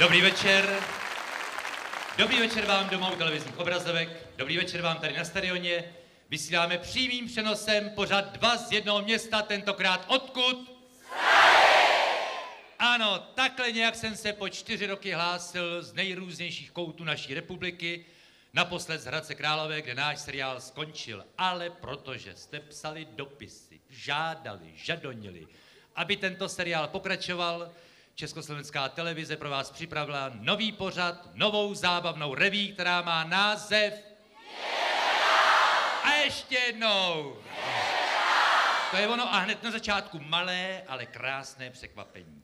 Dobrý večer. Dobrý večer vám doma u televizních obrazovek. Dobrý večer vám tady na stadioně. Vysíláme přímým přenosem pořad dva z jednoho města, tentokrát odkud? Ano, takhle nějak jsem se po čtyři roky hlásil z nejrůznějších koutů naší republiky, naposled z Hradce Králové, kde náš seriál skončil. Ale protože jste psali dopisy, žádali, žadonili, aby tento seriál pokračoval, Československá televize pro vás připravila nový pořad, novou zábavnou reví, která má název... A ještě jednou! To je ono a hned na začátku malé, ale krásné překvapení.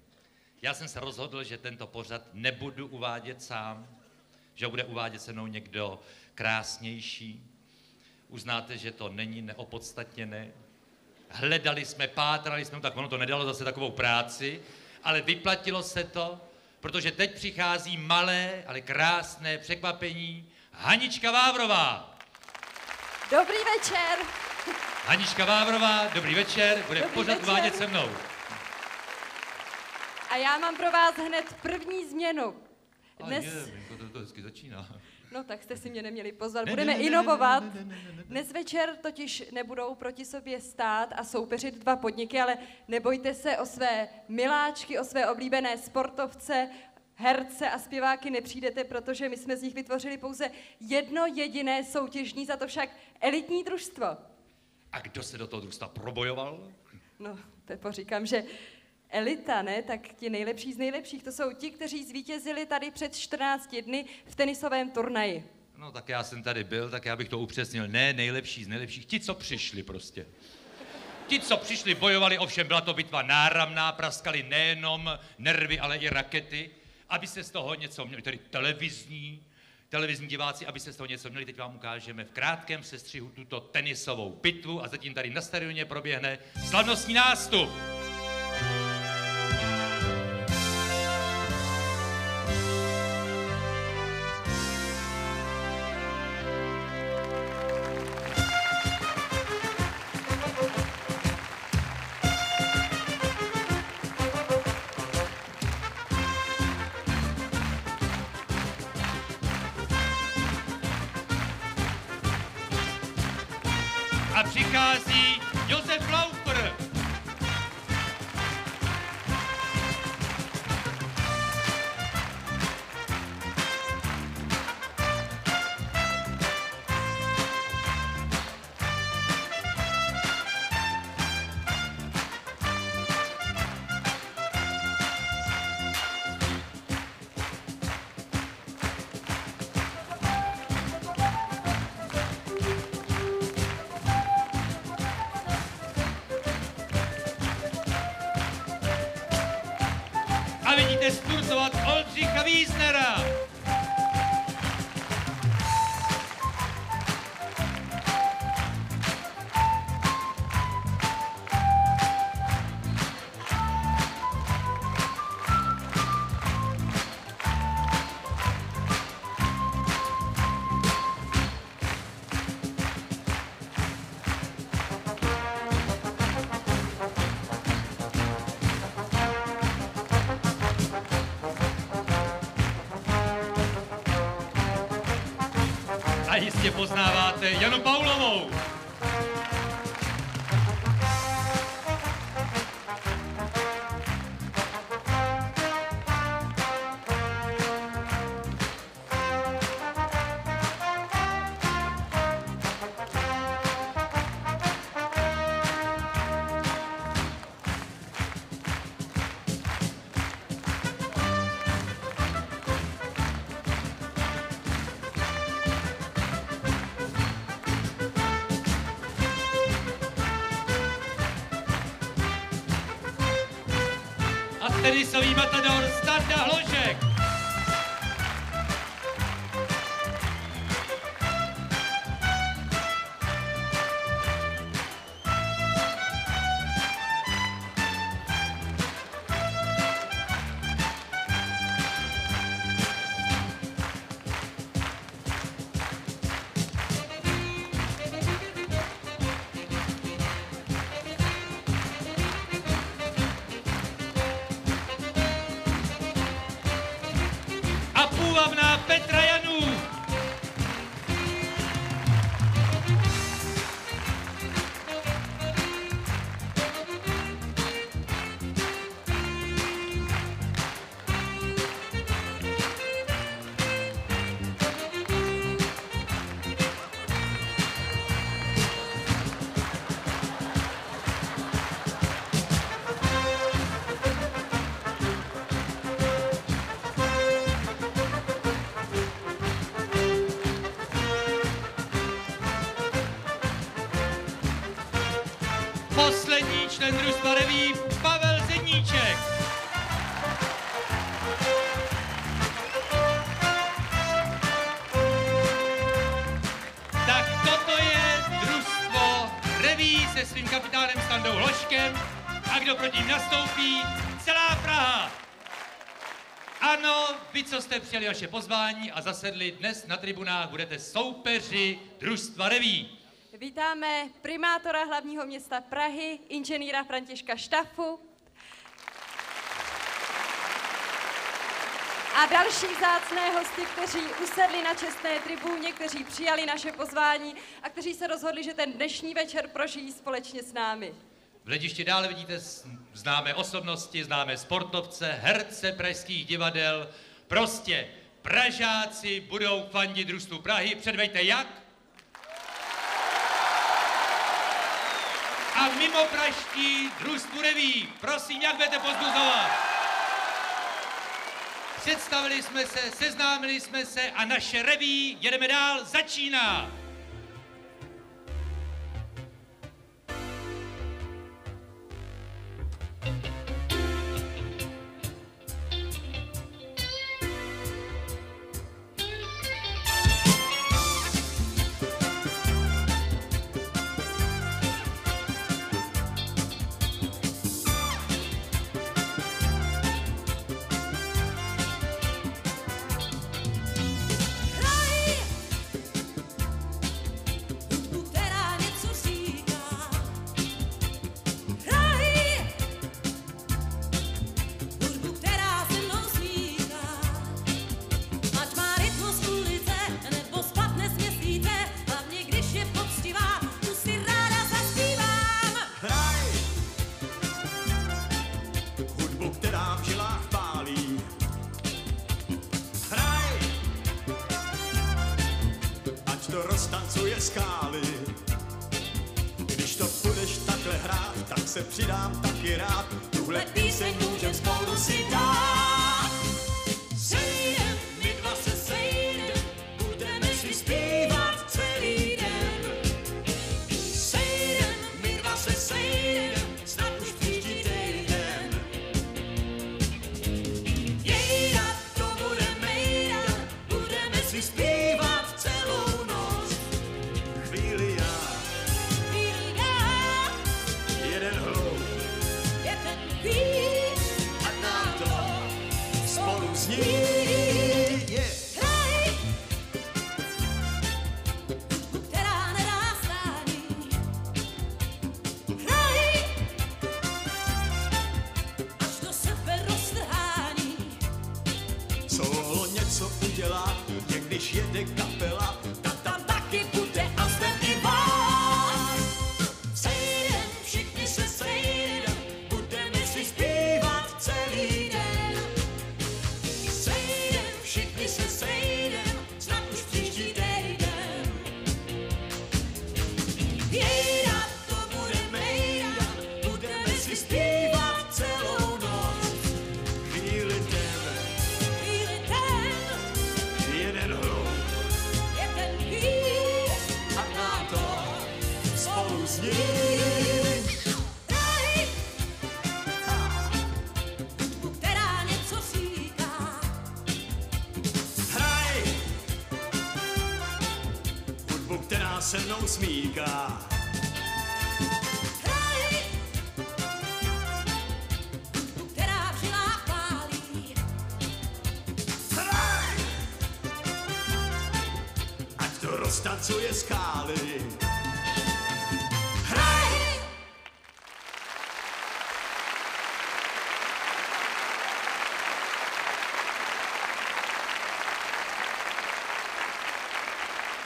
Já jsem se rozhodl, že tento pořad nebudu uvádět sám, že bude uvádět se mnou někdo krásnější. Uznáte, že to není neopodstatněné. Hledali jsme, pátrali jsme, tak ono to nedalo zase takovou práci, ale vyplatilo se to, protože teď přichází malé, ale krásné překvapení. Hanička Vávrová. Dobrý večer. Hanička Vávrová, dobrý večer, bude Dobrý pořád uvádět se mnou. A já mám pro vás hned první změnu. A Dnes, je, to, to, to hezky začíná. no tak jste si mě neměli pozvat, budeme inovovat. ne, ne, ne, ne, ne, ne. Dnes večer totiž nebudou proti sobě stát a soupeřit dva podniky, ale nebojte se o své miláčky, o své oblíbené sportovce, herce a zpěváky nepřijdete, protože my jsme z nich vytvořili pouze jedno jediné soutěžní, za to však elitní družstvo. A kdo se do toho družstva probojoval? No, Pepo, říkám, že elita, ne? Tak ti nejlepší z nejlepších, to jsou ti, kteří zvítězili tady před 14 dny v tenisovém turnaji. No tak já jsem tady byl, tak já bych to upřesnil. Ne nejlepší z nejlepších, ti, co přišli prostě. Ti, co přišli, bojovali, ovšem byla to bitva náramná, praskali nejenom nervy, ale i rakety, aby se z toho něco měli, tedy televizní, televizní diváci, aby se z toho něco měli, teď vám ukážeme v krátkém sestřihu tuto tenisovou bitvu a zatím tady na stadioně proběhne slavnostní nástup. A tenisový matador Standa Hložek. Poslední člen družstva reví Pavel Zedníček. Tak toto je družstvo reví se svým kapitánem Standou Hloškem a kdo proti ním nastoupí? Celá Praha. Ano, vy, co jste přijali naše pozvání a zasedli dnes na tribunách, budete soupeři družstva reví. Vítáme primátora hlavního města Prahy, inženýra Františka Štafu. A další vzácné hosty, kteří usedli na čestné tribuně, kteří přijali naše pozvání a kteří se rozhodli, že ten dnešní večer prožijí společně s námi. V hledišti dále vidíte známé osobnosti, známé sportovce, herce pražských divadel. Prostě Pražáci budou fandit družstvu Prahy. Předvejte jak? A mimo praští družstvu reví. Prosím, jak budete pozbuzovat? Představili jsme se, seznámili jsme se a naše reví, jedeme dál, začíná. Roztancuje skály. Hraj!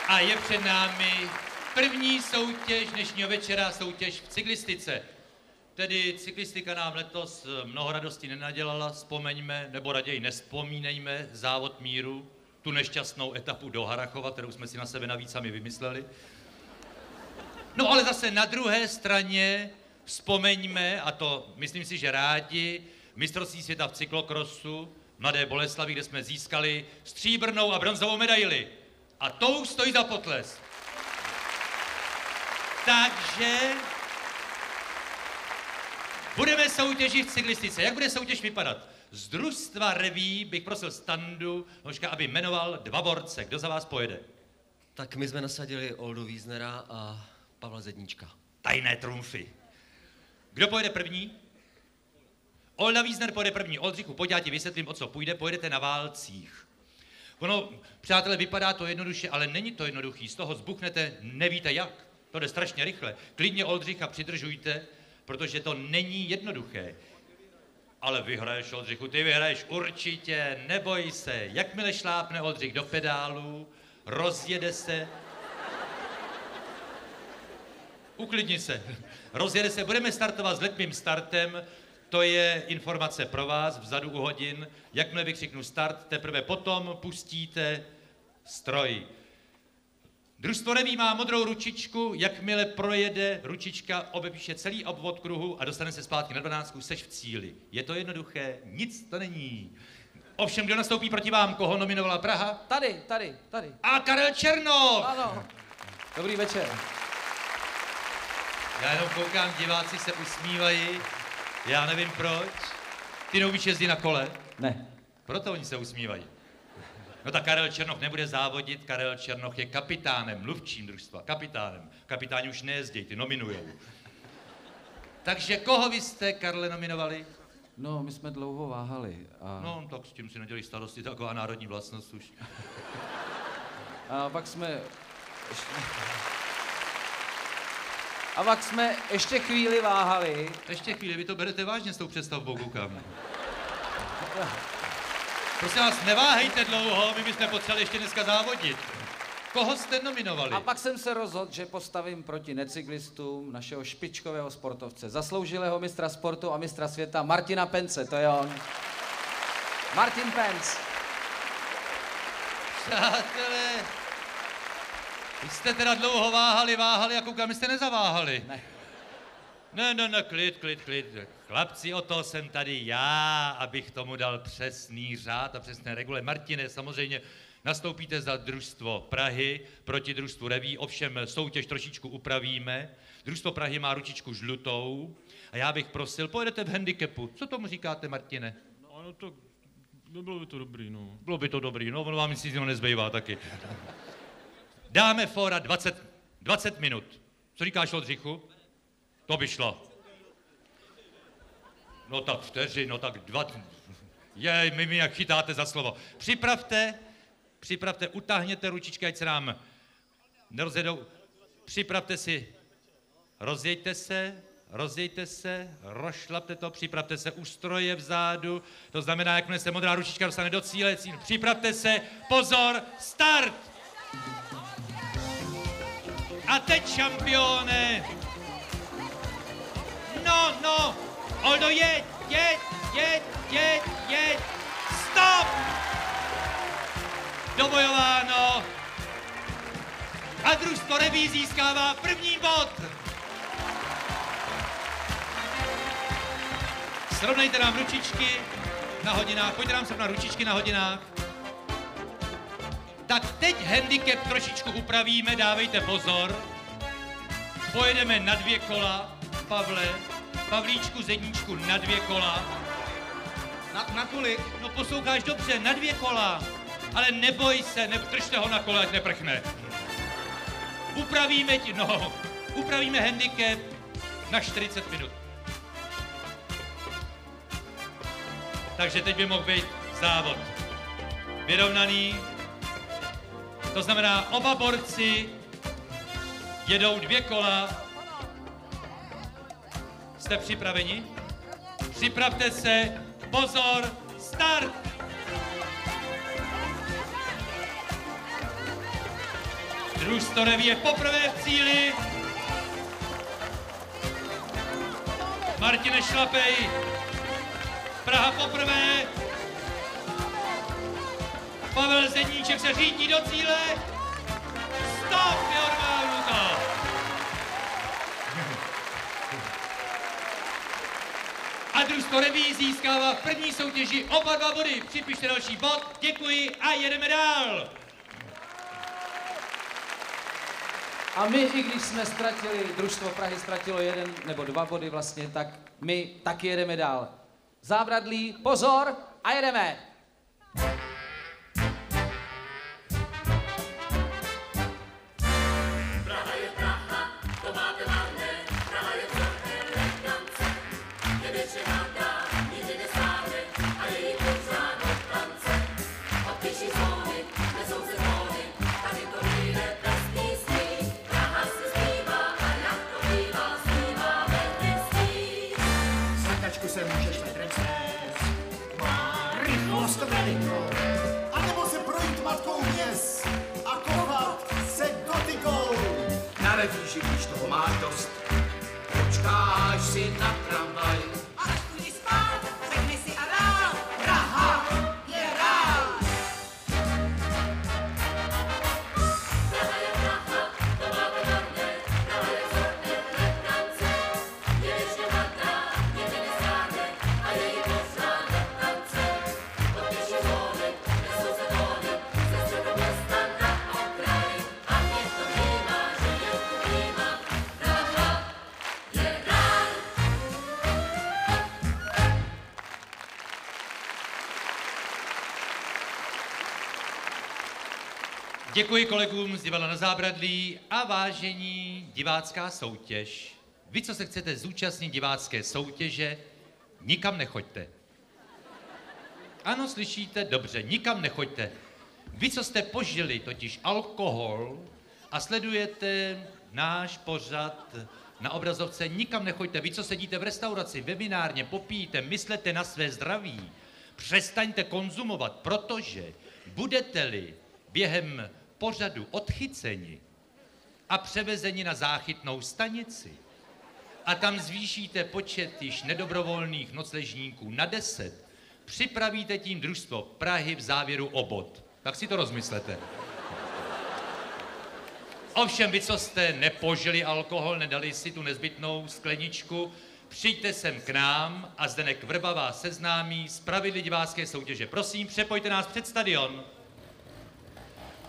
A je před námi první soutěž dnešního večera, soutěž v cyklistice. Tedy cyklistika nám letos mnoho radosti nenadělala, vzpomeňme, nebo raději nespomínejme závod míru, tu nešťastnou etapu do Harachova, kterou jsme si na sebe navíc sami vymysleli. No ale zase na druhé straně vzpomeňme, a to myslím si, že rádi, mistrovství světa v cyklokrosu, Mladé Boleslavi, kde jsme získali stříbrnou a bronzovou medaili. A to už stojí za potles. Takže budeme soutěžit v cyklistice. Jak bude soutěž vypadat? Z družstva reví bych prosil Standu, Hoška, aby jmenoval dva borce. Kdo za vás pojede? Tak my jsme nasadili Oldu Víznera a Pavla Zedníčka. Tajné trumfy. Kdo pojede první? Olda Wiesner pojede první. Oldřichu, pojď, já ti vysvětlím, o co půjde. Pojedete na válcích. Ono, přátelé, vypadá to jednoduše, ale není to jednoduchý. Z toho zbuchnete, nevíte jak. To jde strašně rychle. Klidně Oldřicha přidržujte, protože to není jednoduché. Ale vyhraješ, Oldřichu, ty vyhraješ určitě, neboj se. Jakmile šlápne Oldřich do pedálu, rozjede se, Uklidni se. Rozjede se, budeme startovat s letmým startem, to je informace pro vás, vzadu u hodin. Jakmile vykřiknu start, teprve potom pustíte stroj. Družstvo neví má modrou ručičku, jakmile projede ručička, obepíše celý obvod kruhu a dostane se zpátky na 12, seš v cíli. Je to jednoduché? Nic to není. Ovšem, kdo nastoupí proti vám, koho nominovala Praha? Tady, tady, tady. A Karel Černoch! Ano. Dobrý večer. Já jenom koukám, diváci se usmívají, já nevím proč. Ty neumíš jezdit na kole? Ne. Proto oni se usmívají. No tak Karel Černoch nebude závodit, Karel Černoch je kapitánem, mluvčím družstva, kapitánem. Kapitáni už nejezdí, ty nominujou. Takže koho vy jste, Karle, nominovali? No, my jsme dlouho váhali. A, No, tak s tím si nedělí starosti, taková národní vlastnost už. a pak jsme... A pak jsme ještě chvíli váhali. Ještě chvíli, vy to berete vážně s tou představbou, koukám. Prosím vás, neváhejte dlouho, my bychom potřebovali ještě dneska závodit. Koho jste nominovali? A pak jsem se rozhodl, že postavím proti necyklistům našeho špičkového sportovce, zasloužilého mistra sportu a mistra světa Martina Pence, to je on. Martin Pence. Přátelé, vy jste teda dlouho váhali, váhali a koukám, jste nezaváhali. Ne. Ne, ne, ne, klid, klid, klid. Chlapci, o to jsem tady já, abych tomu dal přesný řád a přesné regule. Martine, samozřejmě nastoupíte za družstvo Prahy proti družstvu Reví, ovšem soutěž trošičku upravíme. Družstvo Prahy má ručičku žlutou a já bych prosil, pojedete v handicapu. Co tomu říkáte, Martine? No, ano, to nebylo by to dobrý, no. Bylo by to dobrý, no, ono vám nic jiného nezbývá taky. Dáme fora 20, 20 minut. Co říkáš, Oldřichu? To by šlo. No tak vteři, no tak dva... Je, my mi jak chytáte za slovo. Připravte, připravte, utáhněte ručičky, ať se nám nerozjedou. Připravte si, rozjeďte se, rozjeďte se, rozšlapte to, připravte se u stroje vzadu, to znamená, jakmile se modrá ručička dostane do cíle, cíl, připravte se, pozor, start! A teď, šampione! No, no! Oldo, jeď, jeď, jeď, jeď, jeď! Stop! Dobojováno! A družstvo Reví získává první bod! Srovnejte nám ručičky na hodinách, pojďte nám srovnat ručičky na hodinách. Tak teď handicap trošičku upravíme, dávejte pozor. Pojedeme na dvě kola, Pavle. Pavlíčku, Zedníčku, na dvě kola. Na, na kolik? No posloucháš dobře, na dvě kola. Ale neboj se, ne, držte ho na kole, ať neprchne. Upravíme ti, no, upravíme handicap na 40 minut. Takže teď by mohl být závod. Vyrovnaný. To znamená, oba borci jedou dvě kola. Jste připraveni? Připravte se. Pozor, start! Družstvo Reví je poprvé v cíli. Martine Šlapej. Praha poprvé. Pavel Zedníček se řítí do cíle. Stop, neodvážu A družstvo Reví získává v první soutěži oba dva body. Připište další bod, děkuji a jedeme dál. A my, i když jsme ztratili, družstvo Prahy ztratilo jeden nebo dva body vlastně, tak my taky jedeme dál. Závradlí, pozor a jedeme. Toho máš dost, počkáš si na Děkuji kolegům z divadla na zábradlí a vážení divácká soutěž. Vy, co se chcete zúčastnit divácké soutěže, nikam nechoďte. Ano, slyšíte dobře, nikam nechoďte. Vy, co jste požili totiž alkohol a sledujete náš pořad na obrazovce, nikam nechoďte. Vy, co sedíte v restauraci, webinárně, popíjíte, myslete na své zdraví, přestaňte konzumovat, protože budete-li během pořadu odchyceni a převezeni na záchytnou stanici a tam zvýšíte počet již nedobrovolných nocležníků na 10, připravíte tím družstvo Prahy v závěru obod. Tak si to rozmyslete. Ovšem vy, co jste nepožili alkohol, nedali si tu nezbytnou skleničku, přijďte sem k nám a Zdenek Vrba vás seznámí s pravidly divácké soutěže. Prosím, přepojte nás před stadion.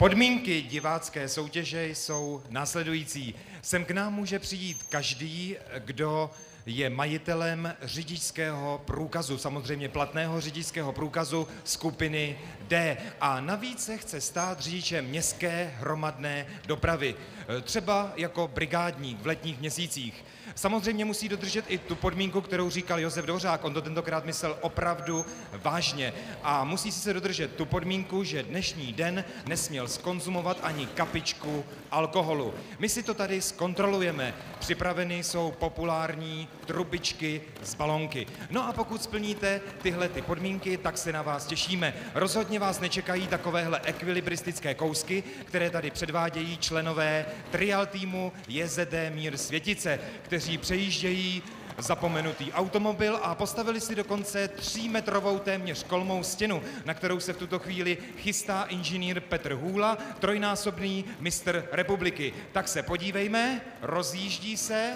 Podmínky divácké soutěže jsou následující. Sem k nám může přijít každý, kdo je majitelem řidičského průkazu, samozřejmě platného řidičského průkazu skupiny D. A navíc se chce stát řidičem městské hromadné dopravy, třeba jako brigádník v letních měsících. Samozřejmě musí dodržet i tu podmínku, kterou říkal Josef Dvořák. On to tentokrát myslel opravdu vážně. A musí si se dodržet tu podmínku, že dnešní den nesměl skonzumovat ani kapičku alkoholu. My si to tady zkontrolujeme. Připraveny jsou populární trubičky z balonky. No a pokud splníte tyhle ty podmínky, tak se na vás těšíme. Rozhodně vás nečekají takovéhle ekvilibristické kousky, které tady předvádějí členové trial týmu JZD Mír Světice, kteří přejíždějí zapomenutý automobil a postavili si dokonce třímetrovou téměř kolmou stěnu, na kterou se v tuto chvíli chystá inženýr Petr Hůla, trojnásobný mistr republiky. Tak se podívejme, rozjíždí se,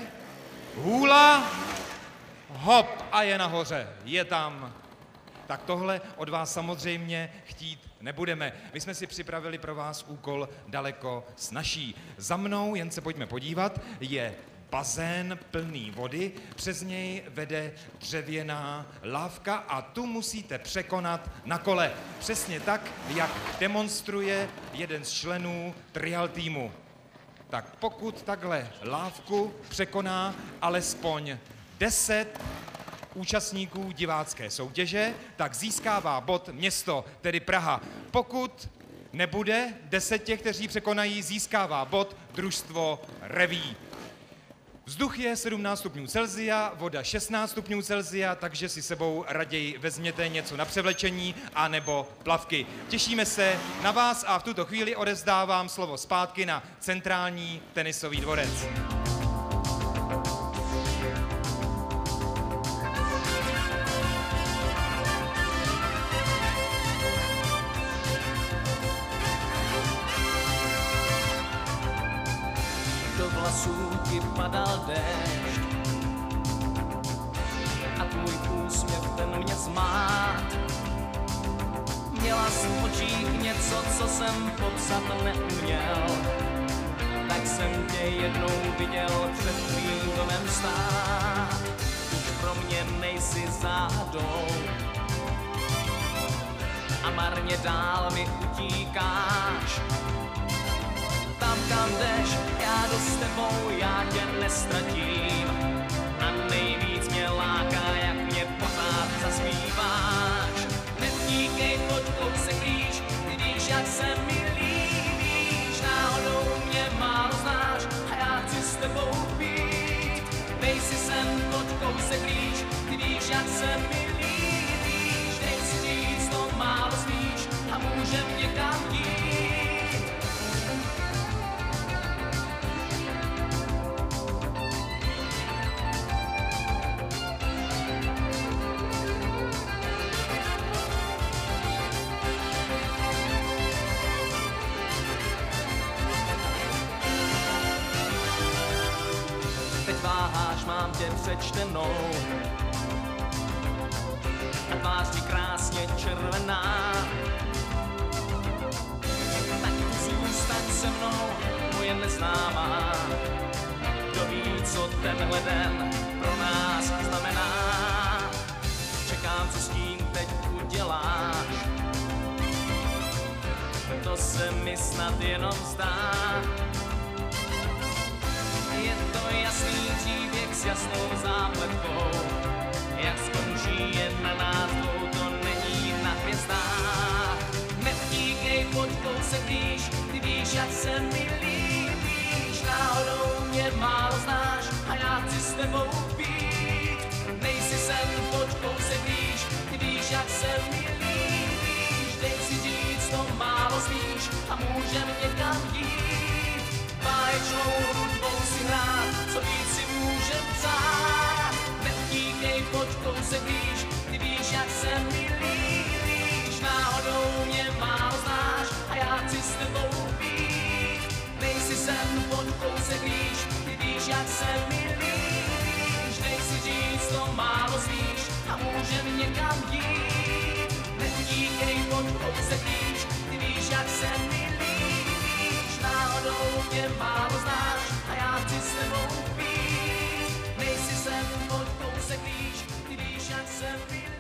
Hůla, hop a je nahoře, je tam. Tak tohle od vás samozřejmě chtít nebudeme. My jsme si připravili pro vás úkol daleko snažší. Za mnou, jen se pojďme podívat, je bazén plný vody, přes něj vede dřevěná lávka a tu musíte překonat na kole. Přesně tak, jak demonstruje jeden z členů trial týmu. Tak pokud takhle lávku překoná alespoň 10 účastníků divácké soutěže, tak získává bod město, tedy Praha. Pokud nebude 10 těch, kteří překonají, získává bod družstvo Reví. Vzduch je 17 stupňů Celzia, voda 16 stupňů Celzia, takže si sebou raději vezměte něco na převlečení anebo plavky. Těšíme se na vás a v tuto chvíli odevzdávám slovo zpátky na centrální tenisový dvorec. Padal déšť a tvůj úsměv ten mě zmát. Měla v očích něco, co jsem popsat neuměl, tak jsem tě jednou viděl před tvým domem stát. Už pro mě nejsi záhadou a marně dál mi utíkáš tam, kam jdeš, já jdu s tebou, já tě nestratím. A nejvíc mě láká, jak mě pořád zaspíváš. Neutíkej, pojď kousek blíž, ty víš, jak se mi líbíš. Náhodou mě málo znáš a já chci s tebou být. Dej si sem, pojď kousek blíž, ty víš, jak se mi líbíš. Dej si říct, to málo smíš a můžem někam jít. Mám tě přečtenou a tvář ti krásně červená. Tak zůstaň se mnou, moje neznámá. Kdo ví, co tenhle den pro nás znamená. Čekám, co s tím teď uděláš. To se mi snad jenom zdá. Jasný příběh s jasnou zápletkou. Jak skončí je na nás dvou, to není na hvězdách. Neutíkej, pojď kousek blíž, ty víš, jak se mi líbíš. Náhodou mě málo znáš a já chci s tebou být. Nejsi sen, pojď kousek blíž, ty víš, jak se mi líbíš. Dej si říct, to málo smíš a můžem někam jít. Báječnou hrát, co víc si můžem psát. Neutíkej, pojď kousek blíž, ty víš, jak se mi líbíš. Náhodou mě málo znáš a já chci s tebou být. Nejsi sen, pojď kousek blíž, ty víš, jak se mi líbíš. Dej si říct, to málo smíš a můžem někam jít. Neutíkej, pojď kousek blíž, ty víš, jak se mi líbíš. Náhodou mě málo znáš a já chci s tebou být. Nejsi sen, pojď kousek blíž, ty víš, jak se mi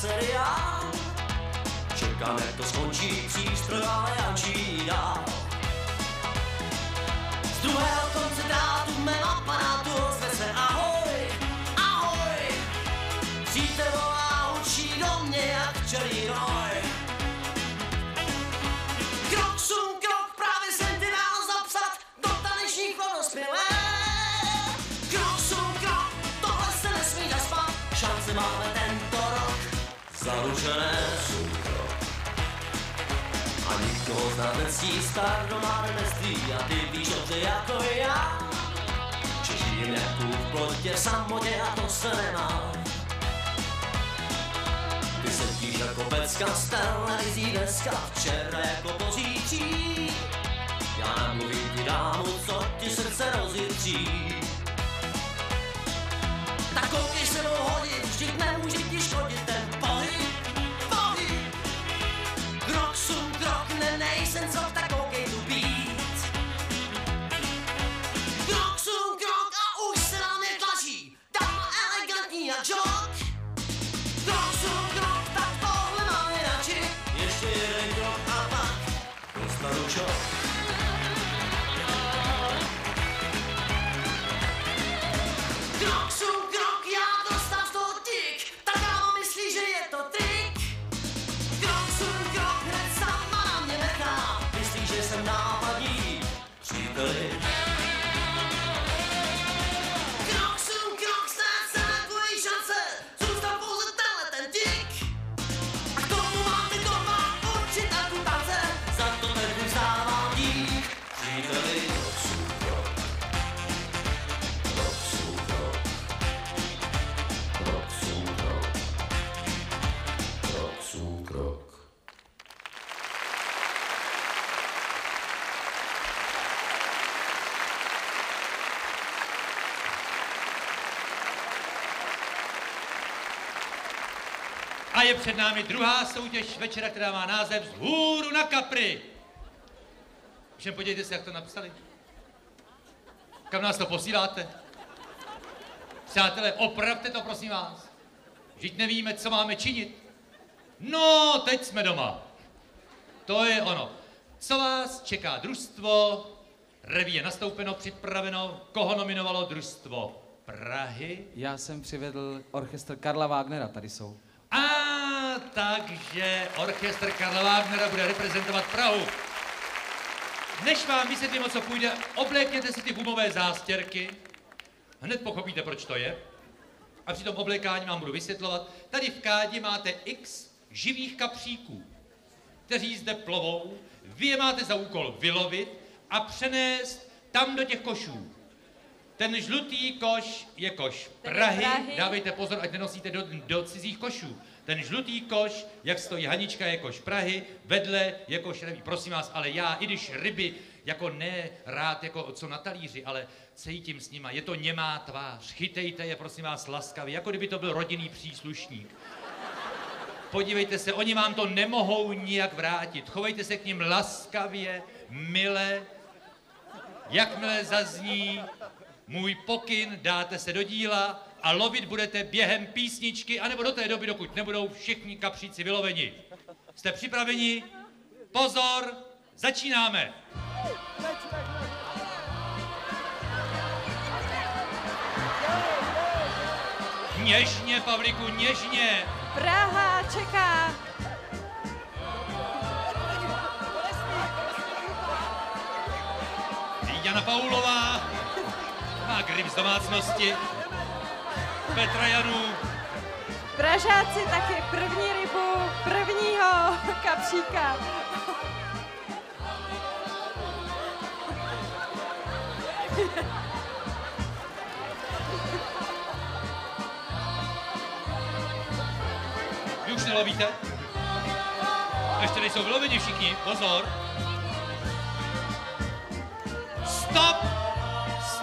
seriál. Čekám, jak to skončí, přístroj ale jančí dál. Z druhého konce drátu mém aparátu ozve se ahoj, ahoj. Přítel volá, učí do mě jak včelí roj. Nectí, star doma nemeství a ty víš dobře jako já. Že žijem jako v plotě samotě a to se nemá. Ty sedíš jako pecka z televizí dneska, včera jako pozítří. Já namluvím ti dámu, co ti srdce rozjitří. Tak koukej se mnou hodit, vždyť nemůže ti škodit před námi druhá soutěž večera, která má název Z hůru na kapry. Všem podívejte se, jak to napsali. Kam nás to posíláte? Přátelé, opravte to, prosím vás. Vždyť nevíme, co máme činit. No, teď jsme doma. To je ono. Co vás čeká družstvo? Reví je nastoupeno, připraveno. Koho nominovalo družstvo Prahy? Já jsem přivedl orchestr Karla Wagnera, tady jsou. A takže orchestr Karla Wagnera bude reprezentovat Prahu. Než vám vysvětlím, o co půjde, oblékněte si ty gumové zástěrky. Hned pochopíte, proč to je. A při tom oblékání vám budu vysvětlovat. Tady v kádi máte x živých kapříků, kteří zde plovou. Vy je máte za úkol vylovit a přenést tam do těch košů. Ten žlutý koš je koš Prahy. Prahy. Dávejte pozor, ať nenosíte do, do cizích košů. Ten žlutý koš, jak stojí Hanička, koš Prahy, vedle je koš Reví. Prosím vás, ale já, i když ryby jako ne rád, jako co na talíři, ale cítím s nima, je to němá tvář. Chytejte je, prosím vás, laskavě, jako kdyby to byl rodinný příslušník. Podívejte se, oni vám to nemohou nijak vrátit. Chovejte se k ním laskavě, mile. Jakmile zazní můj pokyn, dáte se do díla a lovit budete během písničky, anebo do té doby, dokud nebudou všichni kapříci vyloveni. Jste připraveni? Pozor, začínáme! Něžně, Pavliku, něžně! Praha čeká! Jana Paulová má grip z domácnosti. Petra Janů, Pražáci taky první rybu prvního kapříka. Vy už nelovíte? Ještě nejsou vyloveni všichni, pozor. Stop!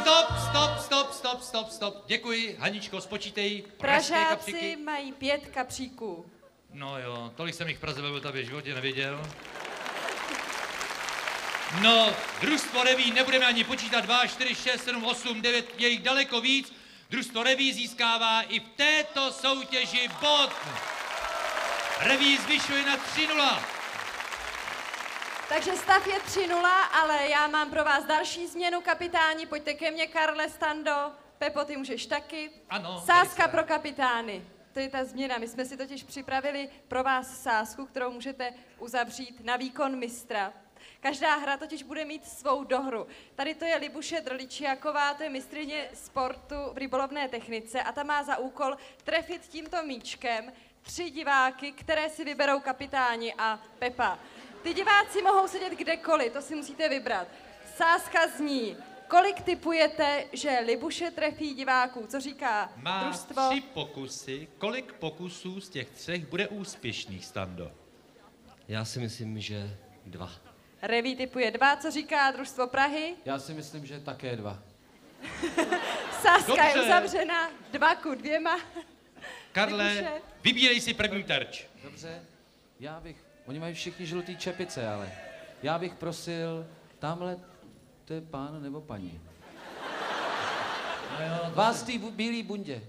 Stop, stop, stop, stop, stop, stop. Děkuji, Haničko, spočítej pražské Pražáci kapříky. mají pět kapříků. No jo, tolik jsem jich v Praze ve Vltavě v životě neviděl. No, družstvo reví nebudeme ani počítat 2, 4, 6, 7, 8, 9, je jich daleko víc. Družstvo reví získává i v této soutěži bod. Reví zvyšuje na 3-0. Takže stav je 3-0, ale já mám pro vás další změnu, kapitáni. Pojďte ke mně, Karle, Stando. Pepo, ty můžeš taky. Ano, Sázka pro kapitány. To je ta změna. My jsme si totiž připravili pro vás sázku, kterou můžete uzavřít na výkon mistra. Každá hra totiž bude mít svou dohru. Tady to je Libuše Drličiaková, to je mistrině sportu v rybolovné technice a ta má za úkol trefit tímto míčkem tři diváky, které si vyberou kapitáni a Pepa. Ty diváci mohou sedět kdekoliv, to si musíte vybrat. Sázka zní, kolik typujete, že Libuše trefí diváků? Co říká Má družstvo? tři pokusy. Kolik pokusů z těch třech bude úspěšných, Stando? Já si myslím, že dva. Reví typuje dva, co říká družstvo Prahy? Já si myslím, že také dva. Sázka je uzavřena, dva ku dvěma. Karle, Libuše. vybírej si první terč. Dobře, já bych, oni mají všichni žlutý čepice, ale já bych prosil, tamhle, to je pán nebo paní? Vás v té bílé bundě.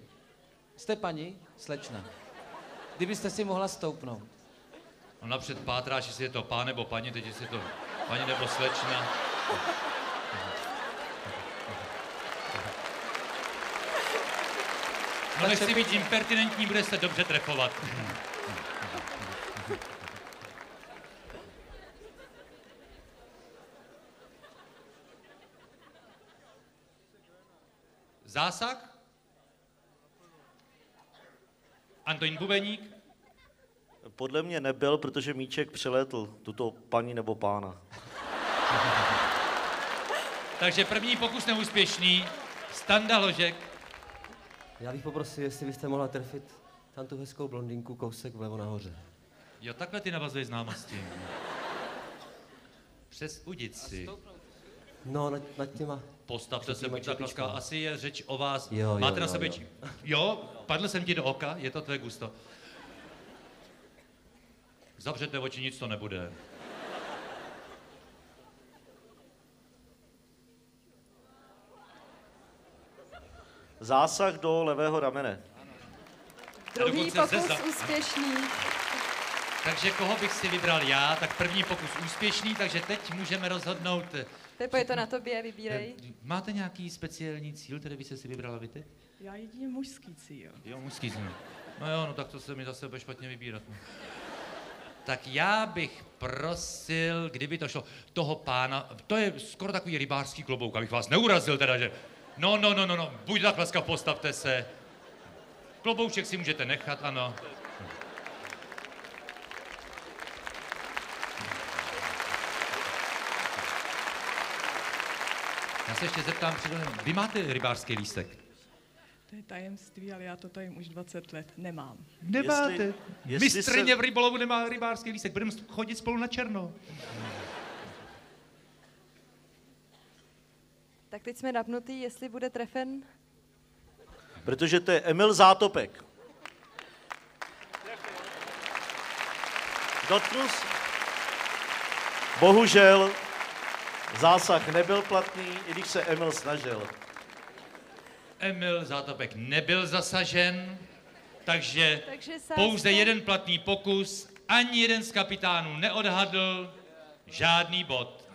Jste paní, slečna. Kdybyste si mohla stoupnout. No napřed pátráš, jestli je to pán nebo paní, teď jestli je to paní nebo slečna. No nechci být impertinentní, bude se dobře trefovat. Zásah? Antonín Bubeník? Podle mě nebyl, protože míček přiletl tuto paní nebo pána. Takže první pokus neúspěšný. Standa Ložek. Já bych poprosil, jestli byste mohla trefit tam tu hezkou blondýnku kousek vlevo nahoře. Jo, takhle ty navazuješ známosti. Přes udici. No, nad, nad těma... Postavte se, buď tak laskavá. čepičkama. Asi je řeč o vás. Jo, jo, Máte na jo, sobě jo. či... Jo, padl jsem ti do oka, je to tvé gusto. Zavřete oči, nic to nebude. Zásah do levého ramene. Druhý pokus ze za- úspěšný. Takže koho bych si vybral já, tak první pokus úspěšný, takže teď můžeme rozhodnout. Pepo, je to na tobě, vybírej. Máte nějaký speciální cíl, který byste si vybrala vy teď? Já jedině mužský cíl. Jo, mužský cíl. No jo, no tak to se mi zase bude špatně vybírat. No. Tak já bych prosil, kdyby to šlo, toho pána, to je skoro takový rybářský klobouk, abych vás neurazil teda, že... No, no, no, no, no, buď tak laskav, postavte se. Klobouček si můžete nechat, ano. Já se ještě zeptám, předem, vy máte rybářský lístek? To je tajemství, ale já to tajím už 20 let nemám. Nemáte. Jestli- Jestli, jestli Mistrně se- v rybolovu nemá rybářský lístek, budeme chodit spolu na černo. Tak teď jsme napnutý, jestli bude trefen. Protože to je Emil Zátopek. Dotknul se. Bohužel zásah nebyl platný, i když se Emil snažil. Emil Zátopek nebyl zasažen, takže, Takže sázka. pouze jeden platný pokus, ani jeden z kapitánů neodhadl žádný bod.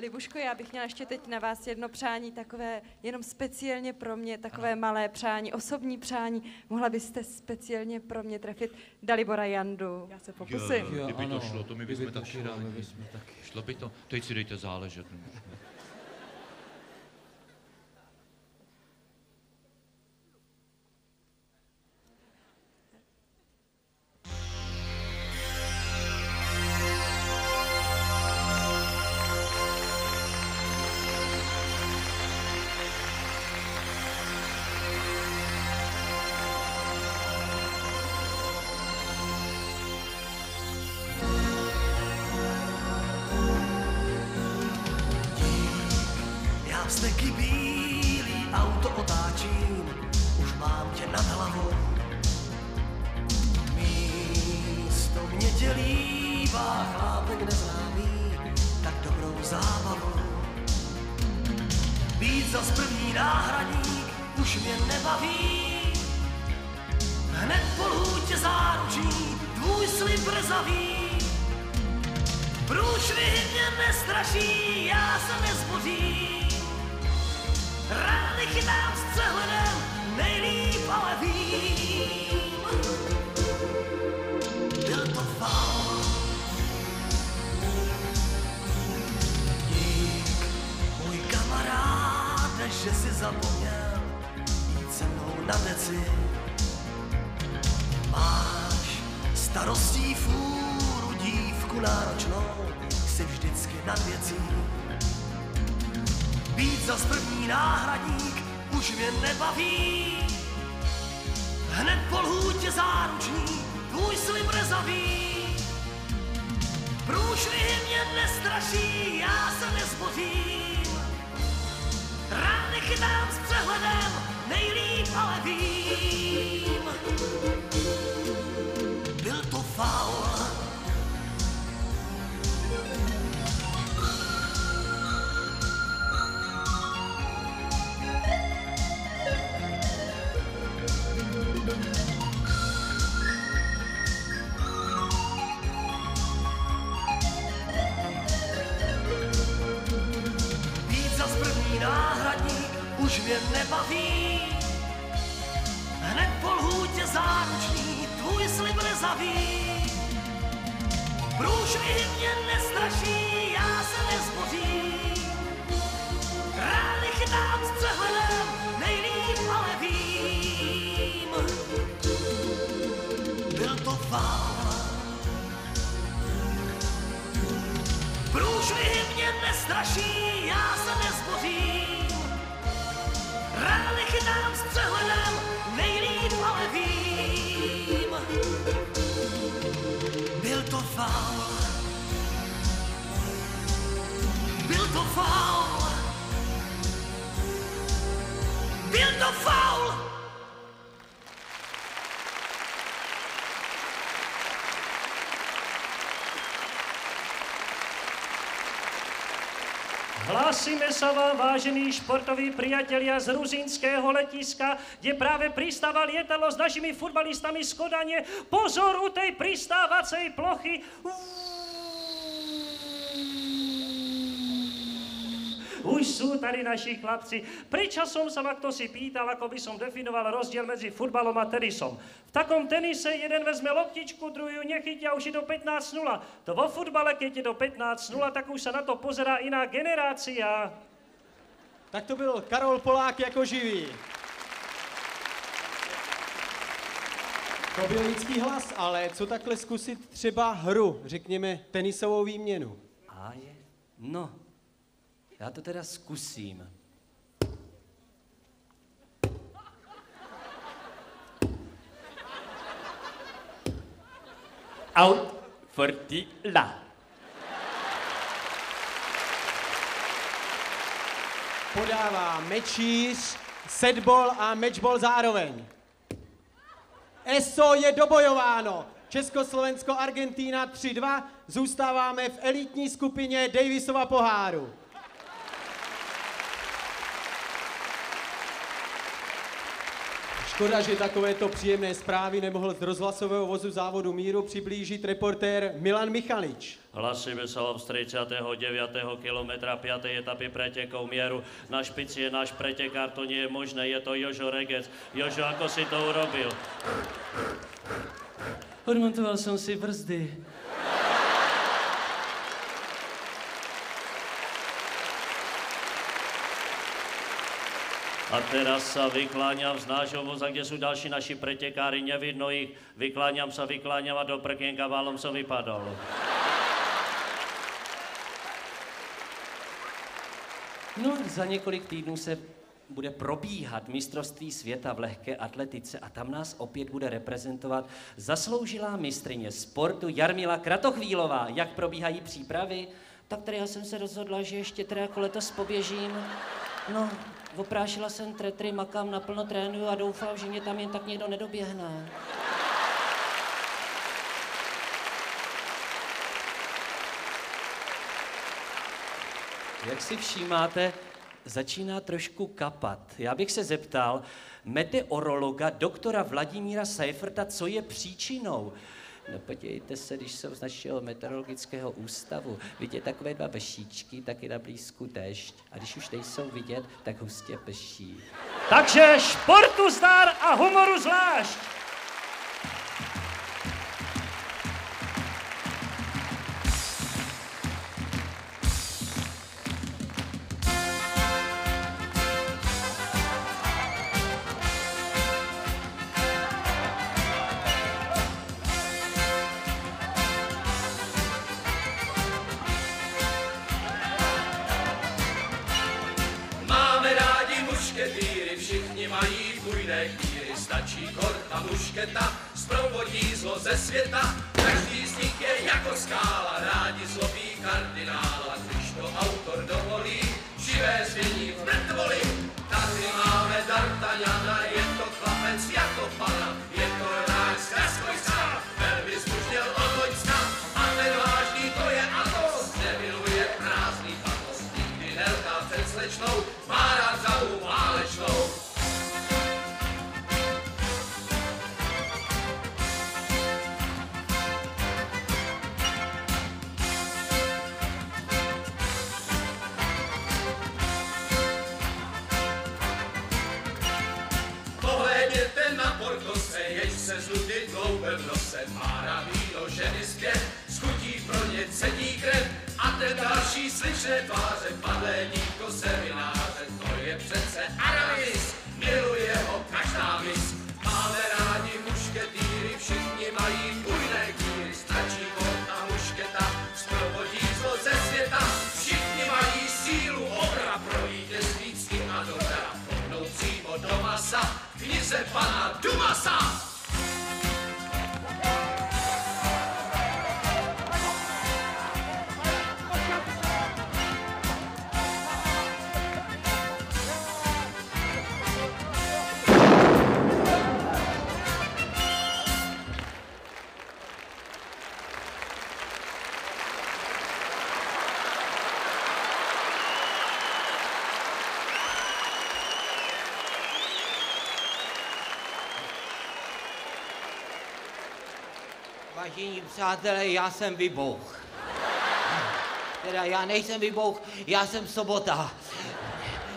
Libuško, já bych měla ještě teď na vás jedno přání, takové jenom speciálně pro mě, takové malé přání, osobní přání. Mohla byste speciálně pro mě trefit Dalibora Jandu. Já se Jo, kdyby to šlo, to my bychom taky rádi. Šlo by to, teď si dejte záležet. Hlásíme sa vám, vážení športoví priatelia z Ruzínského letiska, kde práve pristáva lietadlo s našimi futbalistami z Kodane. Pozor u tej pristávacej plochy. Už sú tady naši chlapci. Pričasom sa ma kto si pýtal, ako by som definoval rozdiel medzi futbalom a tenisom. Takom tenise jeden vezme loptičku, druhý ju nechytia, už je to 15-0. To vo futbale, keď je to 15-0, tak už sa na to pozerá iná generácia. Tak to byl Karol Polák jako živý. To byl lidský hlas, ale co takhle zkusit třeba hru, řekněme tenisovou výměnu? A je, no, já to teda zkusím. Out for the la. Podává mečíř, setball a matchball zároveň. ESO je dobojováno. Československo, Argentína 3-2. Zůstáváme v elitní skupině Davisova poháru. Škoda, že takovéto příjemné zprávy nemohl z rozhlasového vozu závodu míru přiblížit reportér Milan Michalič. Hlasíme sa vám z 39. kilometra 5. etapy pretekov mieru. Na špici je náš pretekár, to nie je možné, je to Jožo Regec. Jožo, ako si to urobil? Odmontoval som si brzdy. A teraz sa vykláňam z nášho voza, kde sú ďalší naši pretekári, nevidno ich. Vykláňam sa, vykláňam a do prkienka válom som vypadol. No, za několik týdnů se bude probíhat mistrovství světa v lehké atletice a tam nás opět bude reprezentovat zasloužilá mistrině sportu Jarmila Kratochvílová. Jak probíhají přípravy? Tak tady já jsem se rozhodla, že ještě teda jako letos poběžím No, oprášila jsem tretry, makám, naplno trénuju a doufám, že mě tam jen tak někdo nedoběhne. Jak si všímáte, začíná trošku kapat. Já bych se zeptal meteorologa doktora Vladimíra Seiferta, co je příčinou. No podívejte se, když jsem z našeho meteorologického ústavu vidět takové dva vešíčky, tak je na blízku déšť. A když už nejsou vidět, tak hustě prší. Takže športu zdar a humoru zvlášť. Vážení přátelé, já jsem vybouch. Teda já nejsem vybouch, já jsem sobota.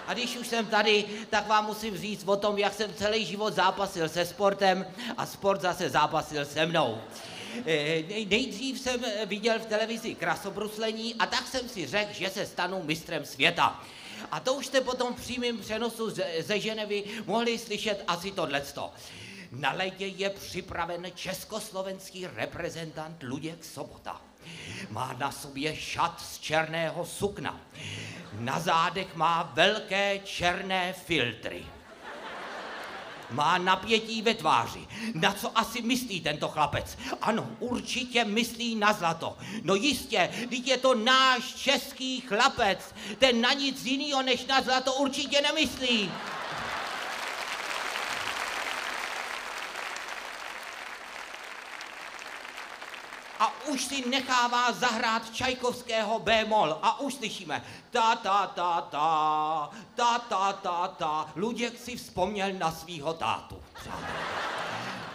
A když už jsem tady, tak vám musím říct o tom, jak jsem celý život zápasil se sportem a sport zase zápasil se mnou. Eh, nej- Nejdřív jsem viděl v televizi krasobruslení a tak jsem si řekl, že se stanu mistrem světa. A to už jste potom v přímém přenosu ze, ze Ženevy mohli slyšet asi tohleto. Na ledě je připraven československý reprezentant Luděk Sobota. Má na sobě šat z černého sukna. Na zádech má velké černé filtry. Má napětí ve tváři. Na co asi myslí tento chlapec? Ano, určitě myslí na zlato. No jistě, teď je to náš český chlapec. Ten na nic jiného než na zlato určitě nemyslí. a už si nechává zahrát Čajkovského bémol a už slyšíme ta ta ta ta, ta ta ta ta. Luděk si vzpomněl na svýho tátu.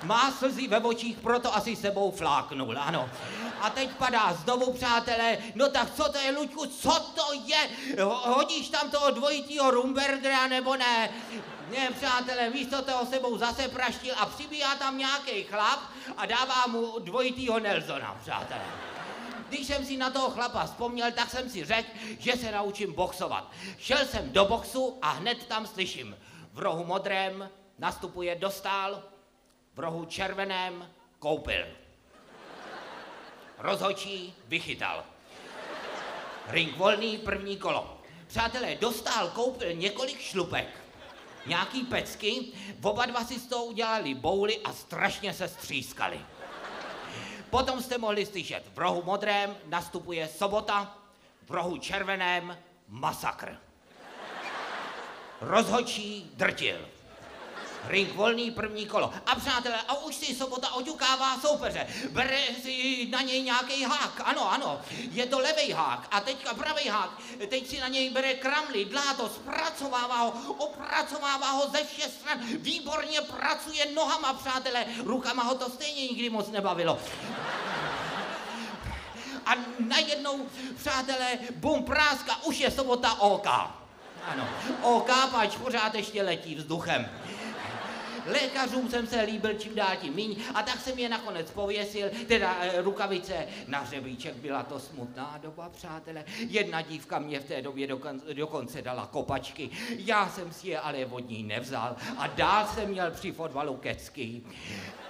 Má slzy ve očích, proto asi sebou fláknul, ano. A teď padá znovu, přátelé, no tak co to je, Luďku, co to je? Ho- Hodíš tam toho dvojitýho Rumbergera, nebo ne? Ne, přátelé, místo toho sebou zase praštil a přibíhá tam nějaký chlap a dává mu dvojitýho Nelsona, přátelé. Když jsem si na toho chlapa vzpomněl, tak jsem si řekl, že se naučím boxovat. Šel jsem do boxu a hned tam slyším. V rohu modrém nastupuje Dostál, v rohu červeném koupil. Rozhočí vychytal. Ring volný, první kolo. Přátelé, Dostál koupil několik šlupek, nějaký pecky, oba dva si z toho udělali bouly a strašně se střískali. Potom jste mohli slyšet, v rohu modrém nastupuje sobota, v rohu červeném masakr. rozhočí drtil. Ring volný první kolo. A přátelé, a už si sobota oťukává soupeře. Bere si na něj nějaký hák. Ano, ano. Je to levý hák. A teďka pravý hák. Teď si na něj bere kramly, dláto, zpracovává ho, opracovává ho ze všech stran. Výborně pracuje nohama, přátelé. Rukama ho to stejně nikdy moc nebavilo. A najednou, přátelé, bum, práska, už je sobota OK. Ano, OK, pač pořád ještě letí vzduchem. Lékařům jsem se líbil čím dál tím míň a tak jsem je nakonec pověsil, teda e, rukavice na hřebíček. Byla to smutná doba, přátelé. Jedna dívka mě v té době dokon, dokonce dala kopačky. Já jsem si je ale od ní nevzal a dál jsem měl při fotbalu kecky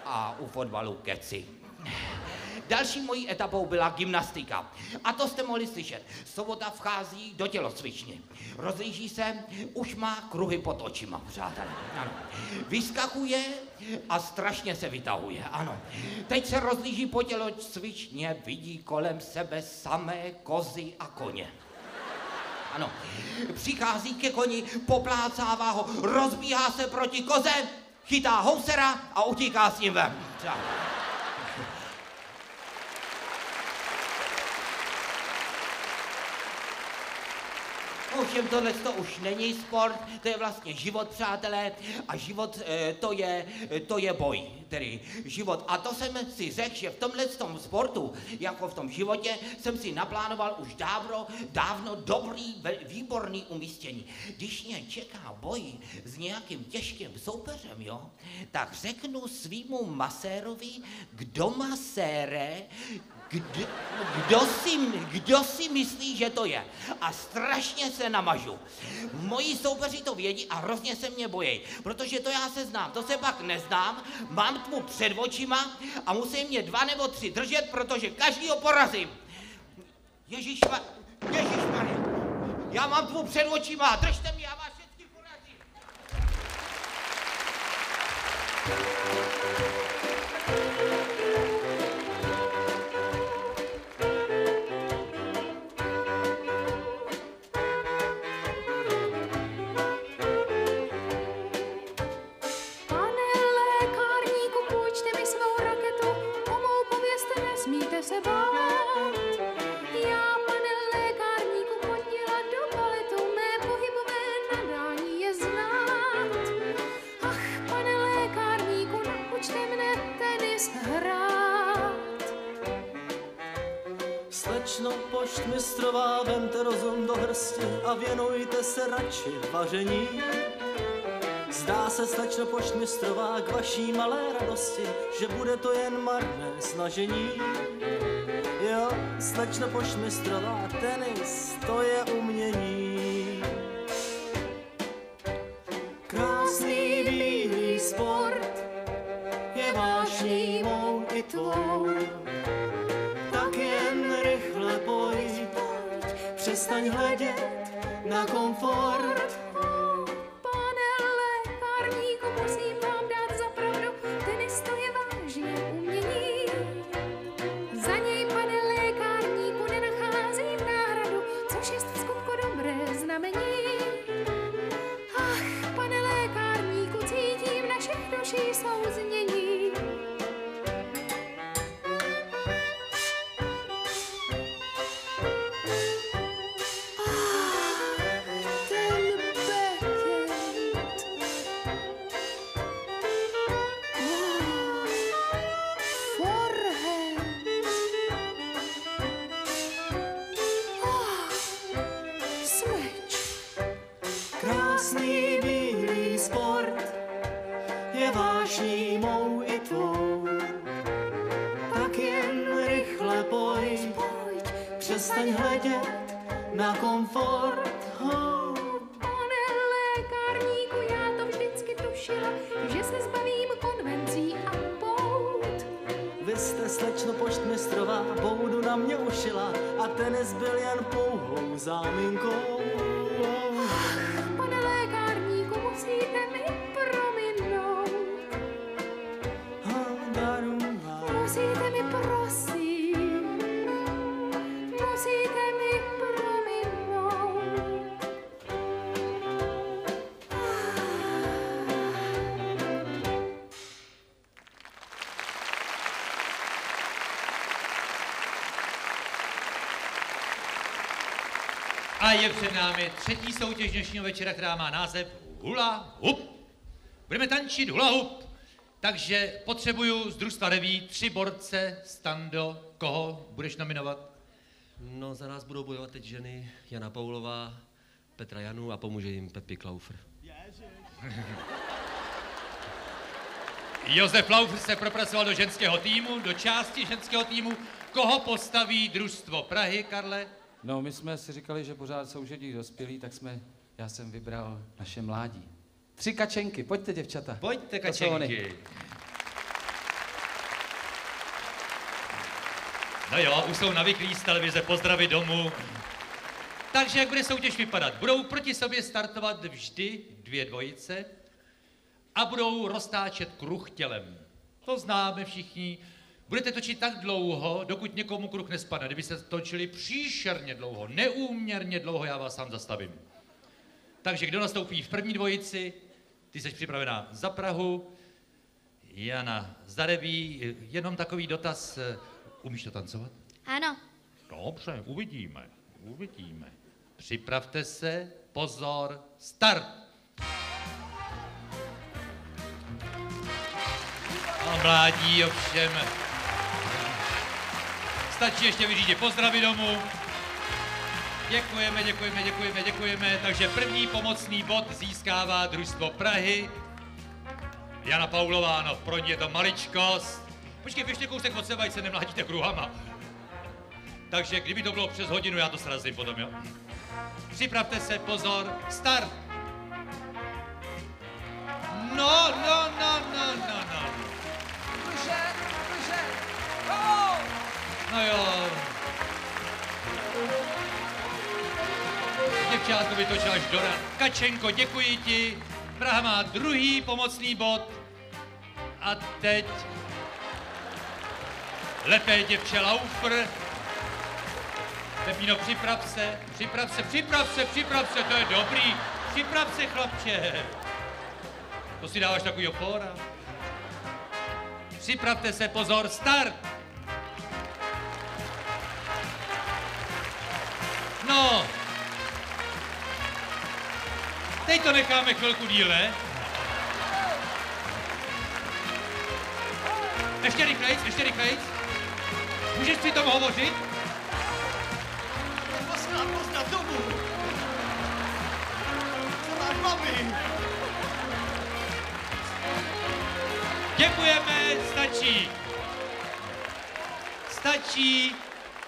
a u fotbalu keci. Další mojí etapou byla gymnastika. A to jste mohli slyšet. Sobota vchází do tělocvičny. Rozlíží se, už má kruhy pod očima, přátelé. Ano. Vyskakuje a strašně se vytahuje, ano. Teď se rozlíží po tělocvičně, vidí kolem sebe samé kozy a koně. Ano. Přichází ke koni, poplácává ho, rozbíhá se proti koze, chytá housera a utíká s ním ven. Přátelé. Ovšem tohle to už není sport, to je vlastně život, přátelé, a život eh, to je, to je boj, tedy život. A to jsem si řekl, že v tomhle tom sportu, jako v tom životě, jsem si naplánoval už dávno, dávno dobrý, výborný umístění. Když mě čeká boj s nějakým těžkým soupeřem, jo, tak řeknu svýmu masérovi, kdo masére, kdo, kdo, si, kdo si myslí, že to je? A strašně se namažu. Moji soupeři to vědí a hrozně se mě bojí, protože to já se znám, to se pak neznám, mám tmu před očima a musí mě dva nebo tři držet, protože každý ho porazím. Ježíš, Ježíš já mám tmu před očima, držte mě, já vás všechny porazím. Radši vaření. Zdá se, slečno poštmistrová, k vaší malé radosti, že bude to jen marné snažení. Jo, slečno poštmistrová, tenis, to je umění. Krásný bílý sport je vášní mou i tvou. Tak jen rychle pojď, přestaň hledět na komfort. Je před námi třetí soutěž dnešního večera, která má název Hula Hoop. Budeme tančit hula hoop. Takže potřebuju z družstva reví tři borce, Stando, koho budeš nominovat? No, za nás budou bojovat teď ženy Jana Paulová, Petra Janu a pomůže jim Pepi Klaufer. Josef Laufer se propracoval do ženského týmu, do části ženského týmu. Koho postaví družstvo Prahy, Karle? No, my jsme si říkali, že pořád soužedí dospělí, tak jsme, já jsem vybral naše mládí. Tři kačenky, pojďte děvčata. Pojďte kačenky. No jo, už jsou navyklí z televize, pozdravy domů. Takže jak bude soutěž vypadat? Budou proti sobě startovat vždy dvě dvojice a budou roztáčet kruh tělem. To známe všichni. Budete točit tak dlouho, dokud někomu kruh nespadne. Kdybyste točili příšerně dlouho, neúměrně dlouho, já vás sám zastavím. Takže kdo nastoupí v první dvojici? Ty jsi připravená za Prahu, Jana Zareví. Jenom takový dotaz, umíš to tancovat? Ano. Dobře, uvidíme, uvidíme. Připravte se, pozor, start! A mládí ovšem. Stačí ještě vyřídit pozdravy domů. Děkujeme, děkujeme, děkujeme, děkujeme. Takže první pomocný bod získává družstvo Prahy. Jana Paulová, no pro ní je to maličkost. Počkej, běžte kousek od sebe, se nemládíte kruhama. Takže kdyby to bylo přes hodinu, já to srazím potom, jo? Připravte se, pozor, start! No, no, no, no, no, no. No jo. Děvčátko vytočil až do ran. Kačenko, děkuji ti. Praha má druhý pomocný bod. A teď lepé děvče Laufer. Pepino, připrav se, připrav se, připrav se, připrav se, to je dobrý. Připrav se, chlapče. To si dáváš takový opora. Připravte se, pozor, start! No. Teď to necháme chvilku díle. Ještě rychlejc, ještě rychlejc. Můžeš při tom hovořit? Poslát pozdrav domů. Co máš, mami? Děkujeme, stačí. Stačí.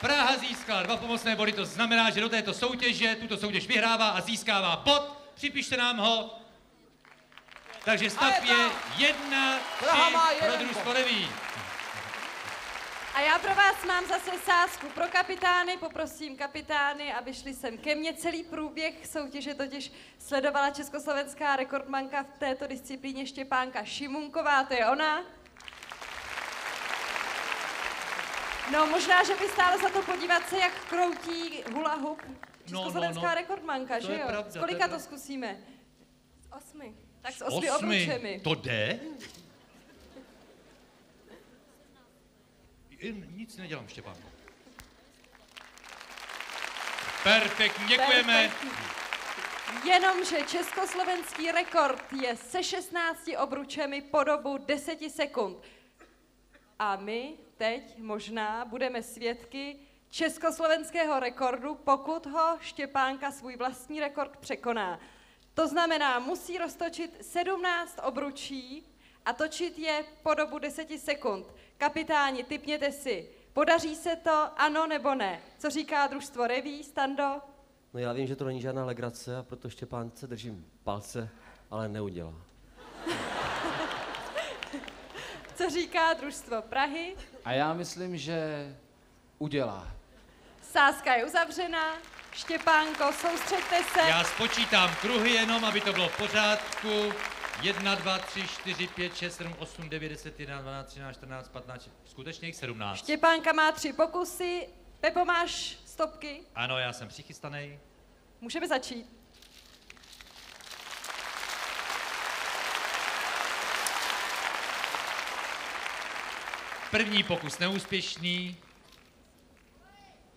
Praha získala dva pomocné body, to znamená, že do této soutěže tuto soutěž vyhrává a získává bod. Připište nám ho. Takže stav je jedna, Praha tři má pro družstvo. Reví. A já pro vás mám zase sázku pro kapitány. Poprosím kapitány, aby šli sem ke mně. Celý průběh soutěže totiž sledovala československá rekordmanka v této disciplíně Štěpánka Šimunková, to je ona. No možná, že by stálo za to podívat se, jak kroutí hula hoop československá no, no. rekordmanka, To že je jo? pravda, Z to kolika je to, pravda. zkusíme? Z osmi. Tak s Z osmi, obručemi. To jde? Jen Nic nedělám, Štěpán. Perfektně, děkujeme. Perfektní. Jenomže československý rekord je se 16 obručemi po dobu 10 sekund. A my teď možná budeme svědky československého rekordu, pokud ho Štěpánka svůj vlastní rekord překoná. To znamená, musí roztočit 17 obručí a točit je po dobu 10 sekund. Kapitáni, typněte si, podaří se to, ano nebo ne? Co říká družstvo Reví, Stando? No já vím, že to není žádná legrace a proto Štěpánce držím palce, ale neudělá. Co říká družstvo Prahy? A já myslím, že udělá. Sázka je uzavřena. Štěpánko, soustřeďte se. Já spočítám kruhy jenom, aby to bylo v pořádku. 1, 2, 3, 4, 5, 6, 7, 8, 9, 10, 11, 12, 13, 14, 15, skutečně jich 17. Štěpánka má tři pokusy. Pepo, máš stopky? Ano, já jsem přichystaný. Můžeme začít. První pokus neúspěšný.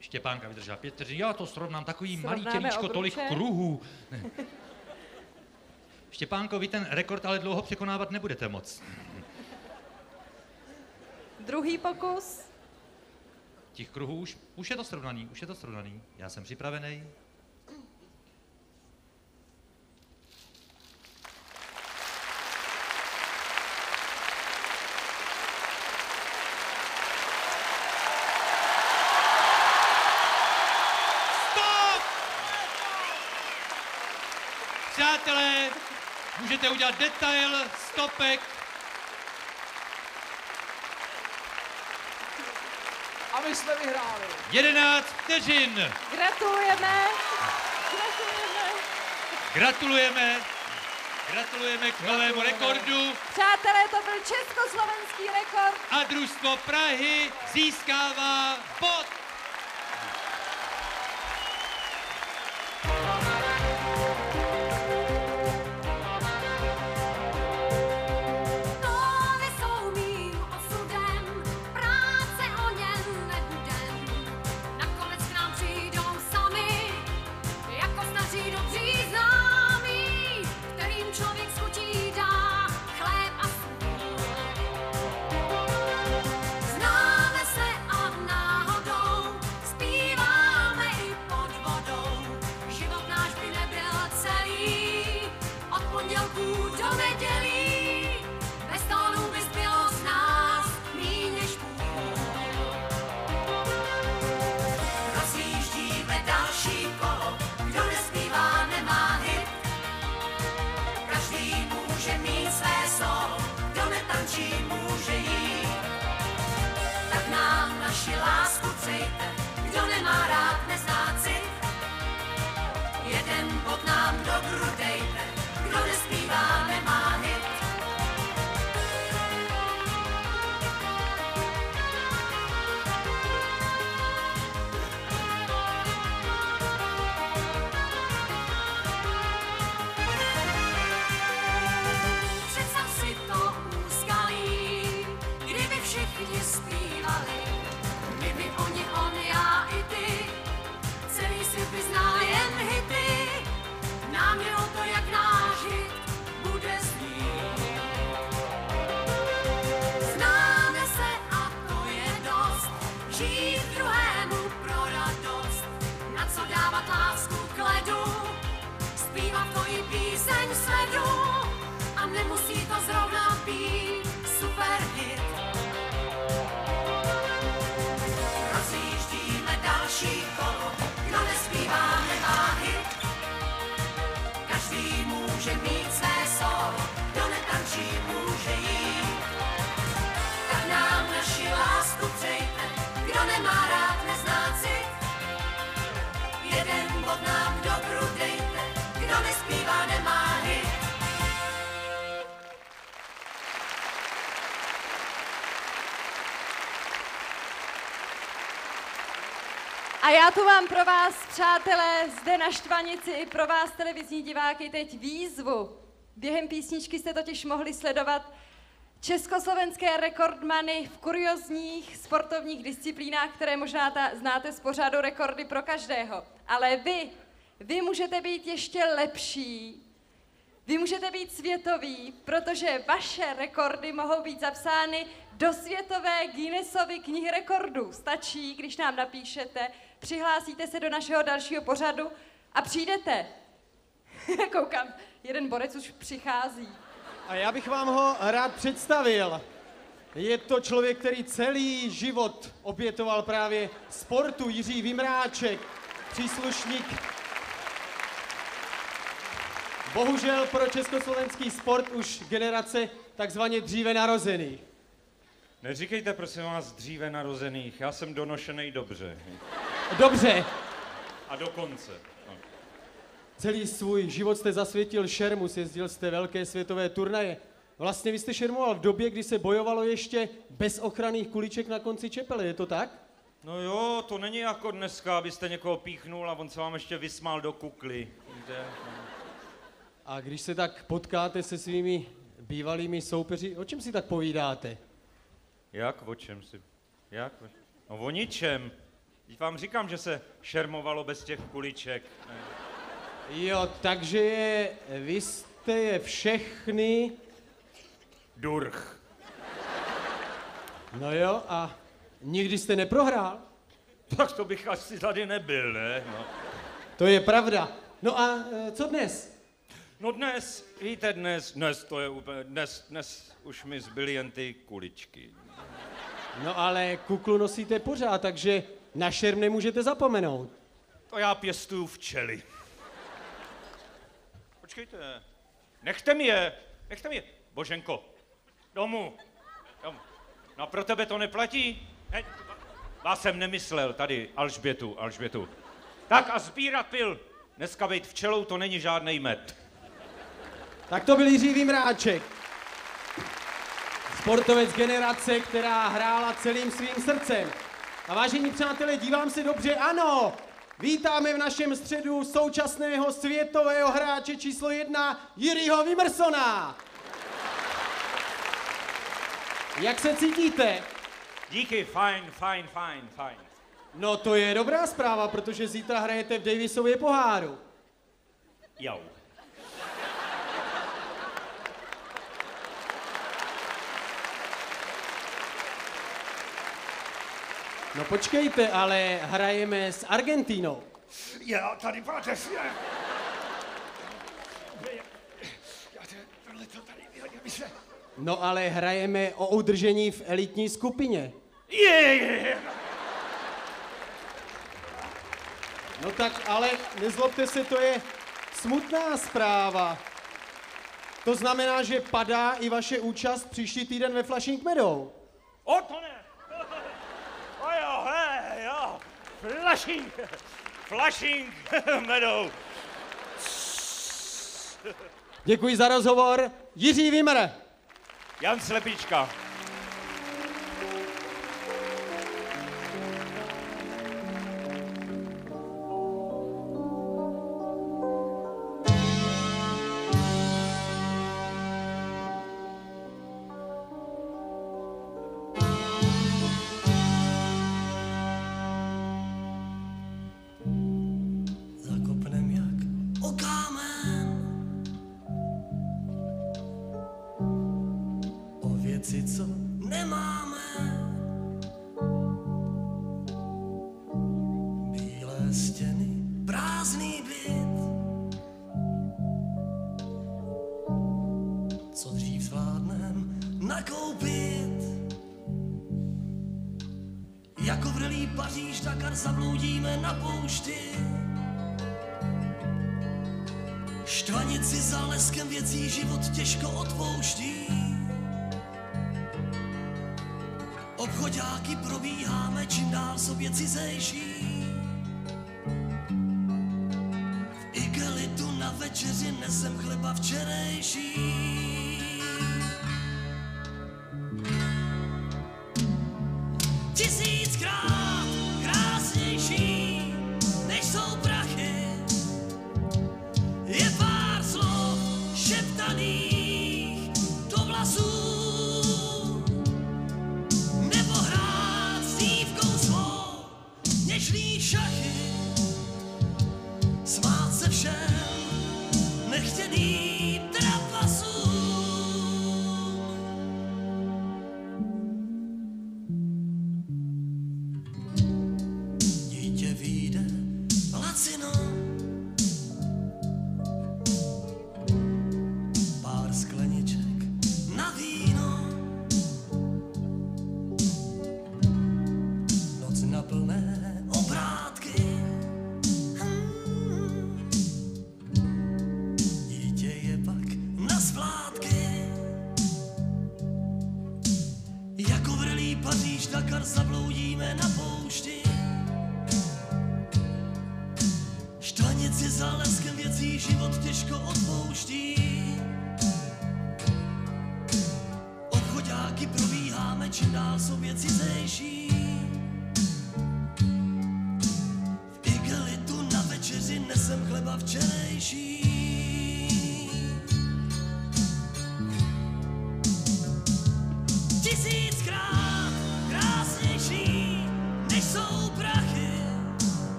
Štěpánka vydržela pět vteřin. Já to srovnám, takový malý Srovnáme tělíčko, tolik obruče. kruhů. Štěpánko, vy ten rekord ale dlouho překonávat nebudete moc. Druhý pokus. Těch kruhů už, už je to srovnaný, už je to srovnaný. Já jsem připravený. Stop! Přátelé, můžete udělat detail, stopek, A my jsme vyhráli. 11 vteřin. Gratulujeme. Gratulujeme. Gratulujeme. Gratulujeme k novému rekordu Přátelé, to byl československý rekord. a družstvo Prahy získává bod. Píseň sledu. A nemusí to zrovna být super hit. A já tu mám pro vás, přátelé, zde na Štvanici i pro vás televizní diváky teď výzvu. Během písničky jste totiž mohli sledovat československé rekordmany v kuriozních sportovních disciplínách, které možná ta, znáte z pořadu rekordy pro každého. Ale vy, vy můžete být ještě lepší, vy můžete být světoví, protože vaše rekordy mohou být zapsány do světové Guinnessovy knihy rekordů. Stačí, když nám napíšete, přihlásíte se do našeho dalšího pořadu a přijdete. Koukám, jeden borec už přichází. A já bych vám ho rád představil. Je to člověk, který celý život obětoval právě sportu, Jiří Vimráček, příslušník bohužel pro československý sport už generace takzvaně dříve narozených. Neříkejte prosím vás dříve narozených, já jsem donošený dobře. Dobře, A dokonce. No. celý svůj život jste zasvětil šermu, jezdil jste velké světové turnaje. Vlastně vy jste šermoval v době, kdy se bojovalo ještě bez ochranných kuliček na konci čepele, je to tak? No jo, to není jako dneska, abyste někoho píchnul a on se vám ještě vysmál do kukly. Víte? A když se tak potkáte se svými bývalými soupeři, o čem si tak povídáte? Jak, o čem si? Jak? No o ničem. Teď vám říkám, že se šermovalo bez těch kuliček. Jo, takže je, vy jste je všechny... Durch. No jo, a nikdy jste neprohrál? Tak to bych asi tady nebyl, ne? No. To je pravda. No a e, co dnes? No dnes, víte, dnes, dnes to je úplně, dnes, dnes už mi zbyly jen ty kuličky. No ale kuklu nosíte pořád, takže na šerm nemůžete zapomenout. To já pěstuju včely. Počkejte, nechte mi je, nechte mi je. Boženko, domů, domů. No a pro tebe to neplatí? Ne, vás jsem nemyslel, tady, Alžbětu, Alžbětu. Tak a sbírat pil. Dneska být včelou, to není žádný med. Tak to byl Jiří Vimráček. Sportovec generace, která hrála celým svým srdcem. A vážení přátelé, dívám se dobře, ano, vítáme v našem středu současného světového hráče číslo jedna Jiřího Vimrsona. Jak se cítíte? Díky, fajn, fajn, fajn, fajn. No to je dobrá zpráva, protože zítra hrajete v Davisově poháru. Jau. No počkejte, ale hrajeme s Argentínou. Já tady, páteř, je. Já te, tohle to tady, já, já se... No ale hrajeme o udržení v elitní skupině. Je, je, je. No tak ale nezlobte se, to je smutná zpráva. To znamená, že padá i vaše účast příští týden ve Flushing Meadow. O, to ne. O jo, hej, jo. Flushing. Flushing Meadow. Děkuji za rozhovor. Jiří Vimr. Jan Slepička.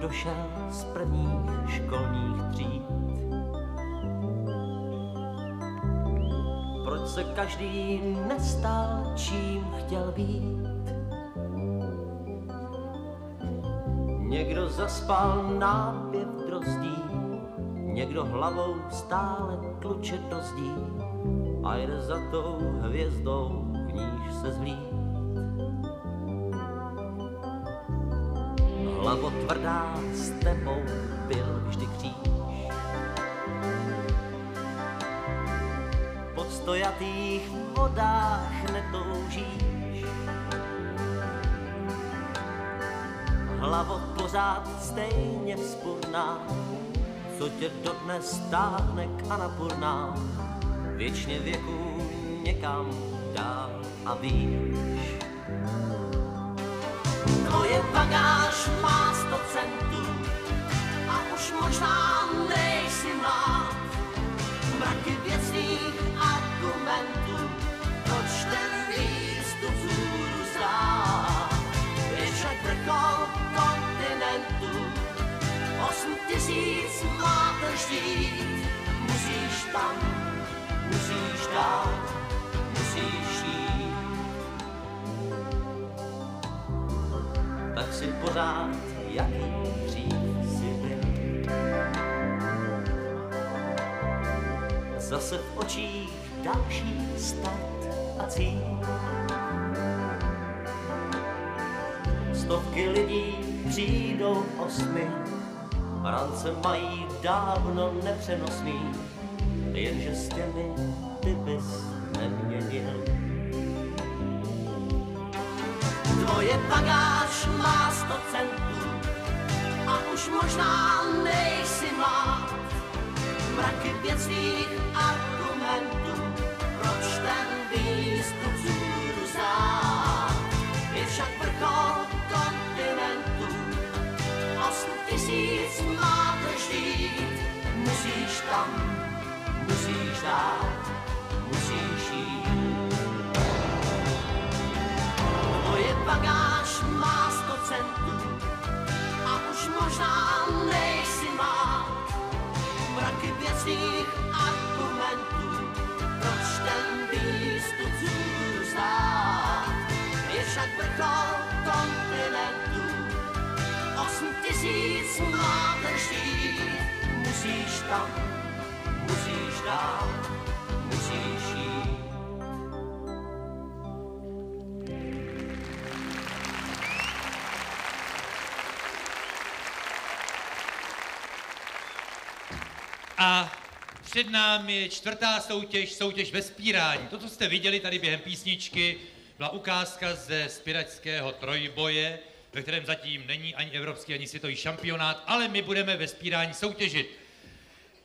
Došel z prvních školních tříd. Proč se každý nestal, čím chtěl být? Někdo zaspal nápěv drozdí, někdo hlavou stále kluče do zdí a jde za tou hvězdou, v níž se zhlíd. Hlavo tvrdá s tebou byl vždy kříž. Po stojatých vodách netoužíš. Hlavo pořád stejně vzpurná, co tě dodnes táhne k anapurnám. Věčně věku někam dál a víš. Tvoje bagáž má sto centů a už možná nejsi mlád. Mraky věcných argumentů, proč ten výstup vzhůru zdát. Je však vrchol kontinentu, osm tisíc máte štít. Musíš tam, musíš dát, si pořád, jaký dřív si byl. Zase v očích další start a cíl. Stovky lidí přijdou osmi, rance mají dávno nepřenosný, jenže s těmi ty bys neměnil. Tvoje má sto centů a už možná nejsi mlád. Mraky věcných argumentů, proč ten výstup zdát. Je však vrchol kontinentu, osm tisíc máte žít. Musíš tam, musíš dát, musíš jít. Má centů a už možná nejsi má mraky věcných argumentů, proč ten výstup zdát. Je však vrchol kontinentu, osm tisíc máte žít. Musíš tam, musíš dál, musíš jít. Před námi je čtvrtá soutěž, soutěž ve spírání. To, co jste viděli tady během písničky, byla ukázka ze spiračského trojboje, ve kterém zatím není ani evropský, ani světový šampionát, ale my budeme ve spírání soutěžit.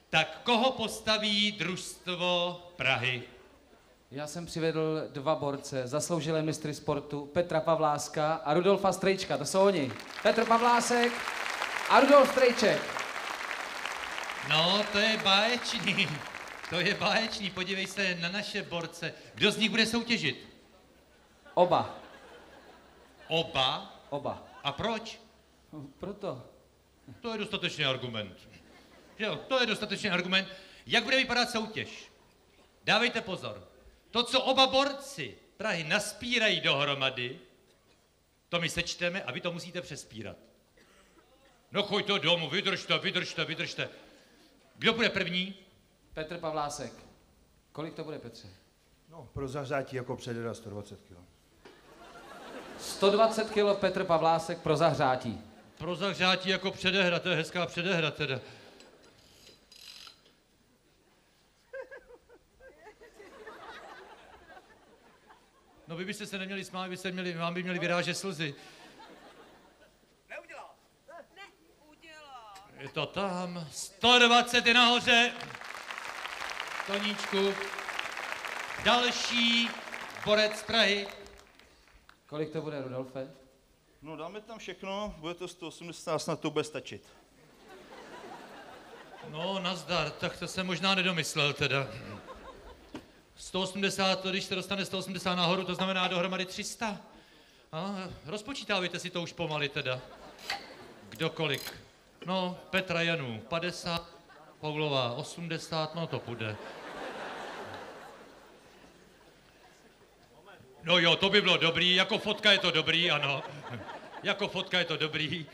Tak koho postaví družstvo Prahy? Já jsem přivedl dva borce, zasloužilé mistry sportu, Petra Pavláska a Rudolfa Strejčka, to jsou oni. Petr Pavlásek a Rudolf Strejček. No, to je báječný. To je báječný. Podívej se na naše borce. Kdo z nich bude soutěžit? Oba. Oba? Oba. A proč? Proto. To je dostatečný argument. Jo, to je dostatečný argument. Jak bude vypadat soutěž? Dávejte pozor. To, co oba borci Prahy naspírají dohromady, to my sečteme a vy to musíte přespírat. No choďte domů, vydržte, vydržte, vydržte. Kdo bude první? Petr Pavlásek. Kolik to bude, Petře? No, pro zahřátí jako přededa 120 kg. 120 kg Petr Pavlásek pro zahřátí. Pro zahřátí jako předehra, to je hezká předehra teda. No vy byste se neměli smát, vy byste měli, vám by měli vyrážet slzy. Je to tam. 120 je nahoře. Toníčku. Další borec z Prahy. Kolik to bude, Rudolfe? No dáme tam všechno, bude to 180, snad to bude stačit. No, nazdar, tak to jsem možná nedomyslel teda. 180, to když se dostane 180 nahoru, to znamená dohromady 300. A rozpočítávejte si to už pomaly teda. Kdokolik. No, Petra Janu 50, Paulová 80, no to půjde. No jo, to by bylo dobrý, jako fotka je to dobrý, ano. Jako fotka je to dobrý.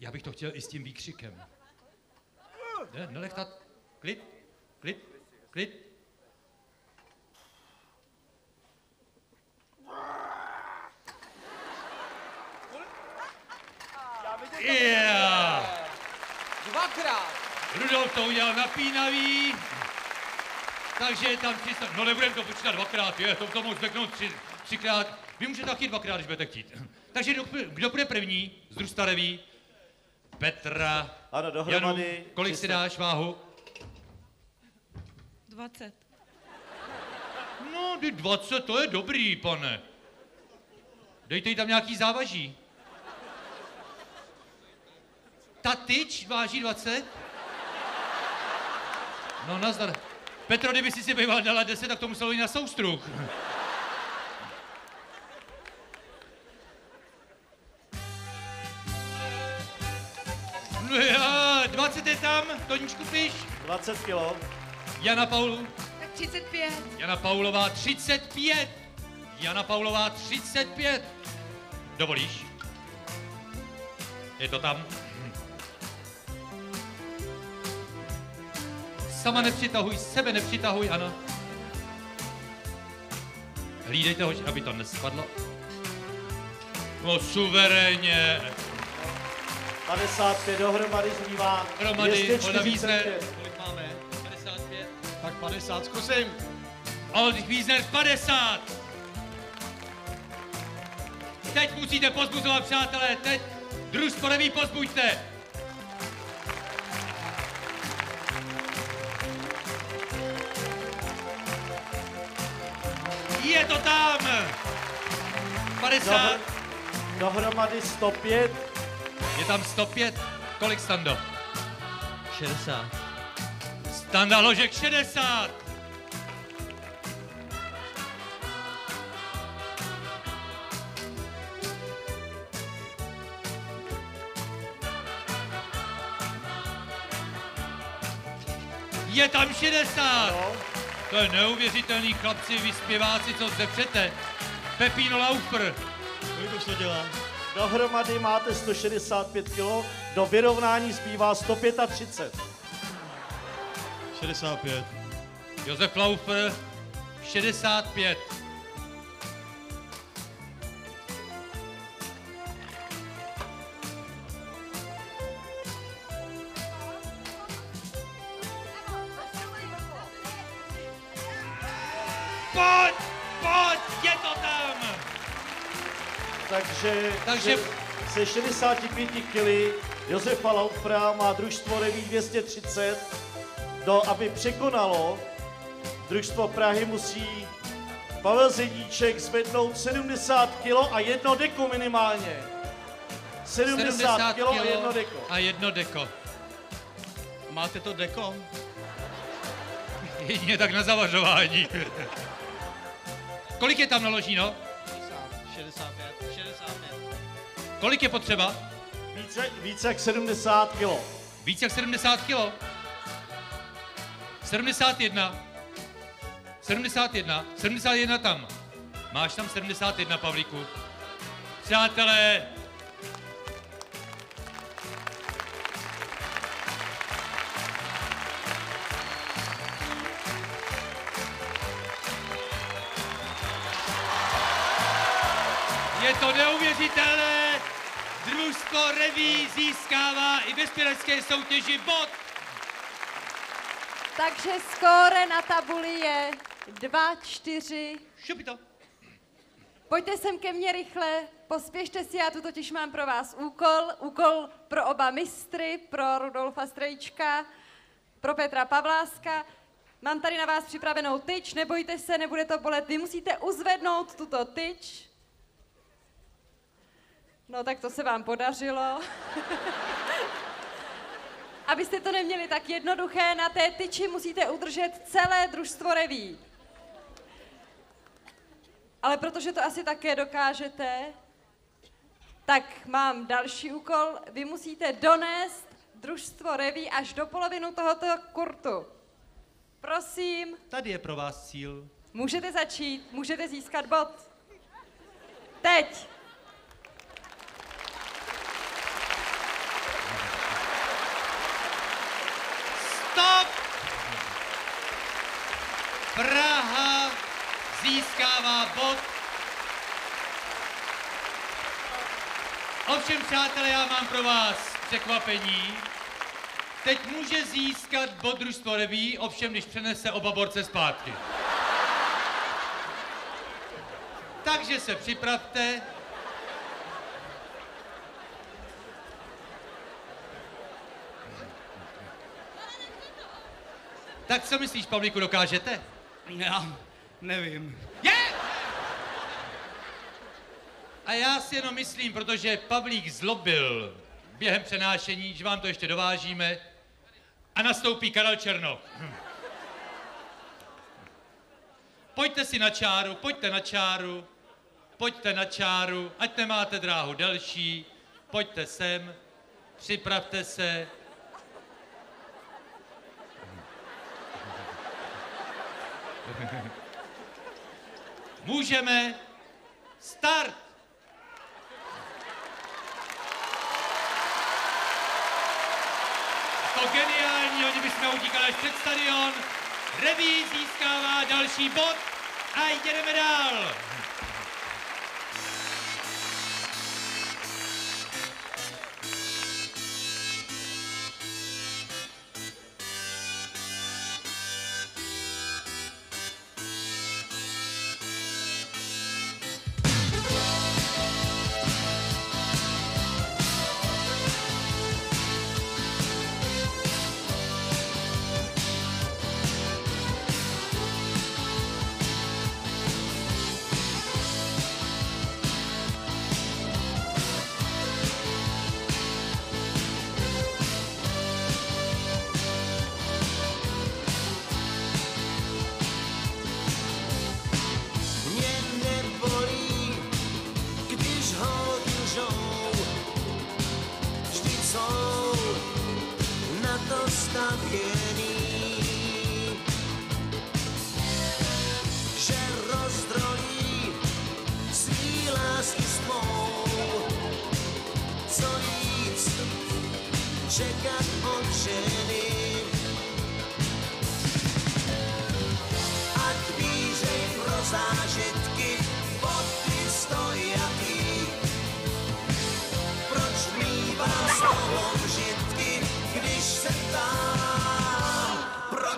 Já bych to chtěl i s tím výkřikem. Ne, nelechtat. Klid, klid, klid. Yeah! Dvakrát. Rudolf to udělal napínavý. Takže je tam 300, no nebudeme to počítat dvakrát, je, to, to mohu zbeknout tři, třikrát. Vy můžete taky dvakrát, když budete chtít. Takže kdo, kdo bude první z Drustareví? Petra. Ano, dohromady Janu, kolik si 300. dáš váhu? 20. No, ty 20, to je dobrý, pane. Dejte jí tam nějaký závaží. Ta tyč váží 20? No, nazdar. Petro, kdyby si si býval dala 10, tak to muselo jít na soustruh. No já, 20 je tam, Toníčku piš. 20 kilo. Jana Paulu. Tak 35. Jana Paulová 35. Jana Paulová 35. Dovolíš? Je to tam? Sama nepřitahuj, sebe nepřitahuj, ano. Hlídejte ho, aby to nespadlo. No suverénně. 55 dohromady zbývá Hromady, Wiesner. 245. Kolik máme? 55. Tak 50 zkusím. Oldřich Wiesner 50. Teď musíte pozbuzovat, přátelé, teď družstvo neví, pozbuďte. Je to tam! 50. Dohr- dohromady 105. Je tam 105. Kolik Stando? 60. Standa ložek 60. Je tam 60. To je neuvěřitelný chlapci, vy zpěváci, co zde přete. Pepino Laufer. Kolik to dělá? Dohromady máte 165 kg, do vyrovnání zbývá 135. 65. Josef Laufer 65. pojď, pojď, je to tam! Takže, Takže- se 65 kg Josefa Laufra má družstvo Reví 230. Do, aby překonalo družstvo Prahy, musí Pavel Zedíček zvednout 70 kg a jedno deko minimálně. 70, kg a jedno deko. A jedno deko. Máte to deko? Jedině tak na zavařování. Kolik je tam naložíno? 65, 65. Kolik je potřeba? Více, více jak 70 kg. Více jak 70 kilo? 71. 71. 71 tam. Máš tam 71, Pavlíku. Přátelé, je to neuvěřitelné. Družstvo Reví získává i ve spělecké soutěži bod. Takže skóre na tabuli je 2, 4. Šupito. Pojďte sem ke mně rychle, pospěšte si, já tu totiž mám pro vás úkol. Úkol pro oba mistry, pro Rudolfa Strejčka, pro Petra Pavláska. Mám tady na vás připravenou tyč, nebojte se, nebude to bolet. Vy musíte uzvednout tuto tyč. No tak to se vám podařilo. Abyste to neměli tak jednoduché, na té tyči musíte udržet celé družstvo reví. Ale protože to asi také dokážete, tak mám další úkol. Vy musíte donést družstvo reví až do polovinu tohoto kurtu. Prosím, Tady je pro vás cíl. můžete začít, můžete získat bod. Teď. Stop! Praha získává bod. Ovšem, přátelé, já mám pro vás překvapení. Teď může získat bod družstvo reví, ovšem, když přenese oba borce zpátky. Takže se připravte. Tak co myslíš, Pavlíku, dokážete? Já nevím. Je! A já si jenom myslím, protože Pavlík zlobil během přenášení, že vám to ještě dovážíme a nastoupí Karel Černoch. Hm. Pojďte si na čáru, pojďte na čáru, pojďte na čáru, ať nemáte dráhu delší, pojďte sem, připravte se. Můžeme start! To geniální, oni bychom utíkali až před stadion. Reví získává další bod a jdeme dál.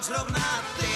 Ptám, proč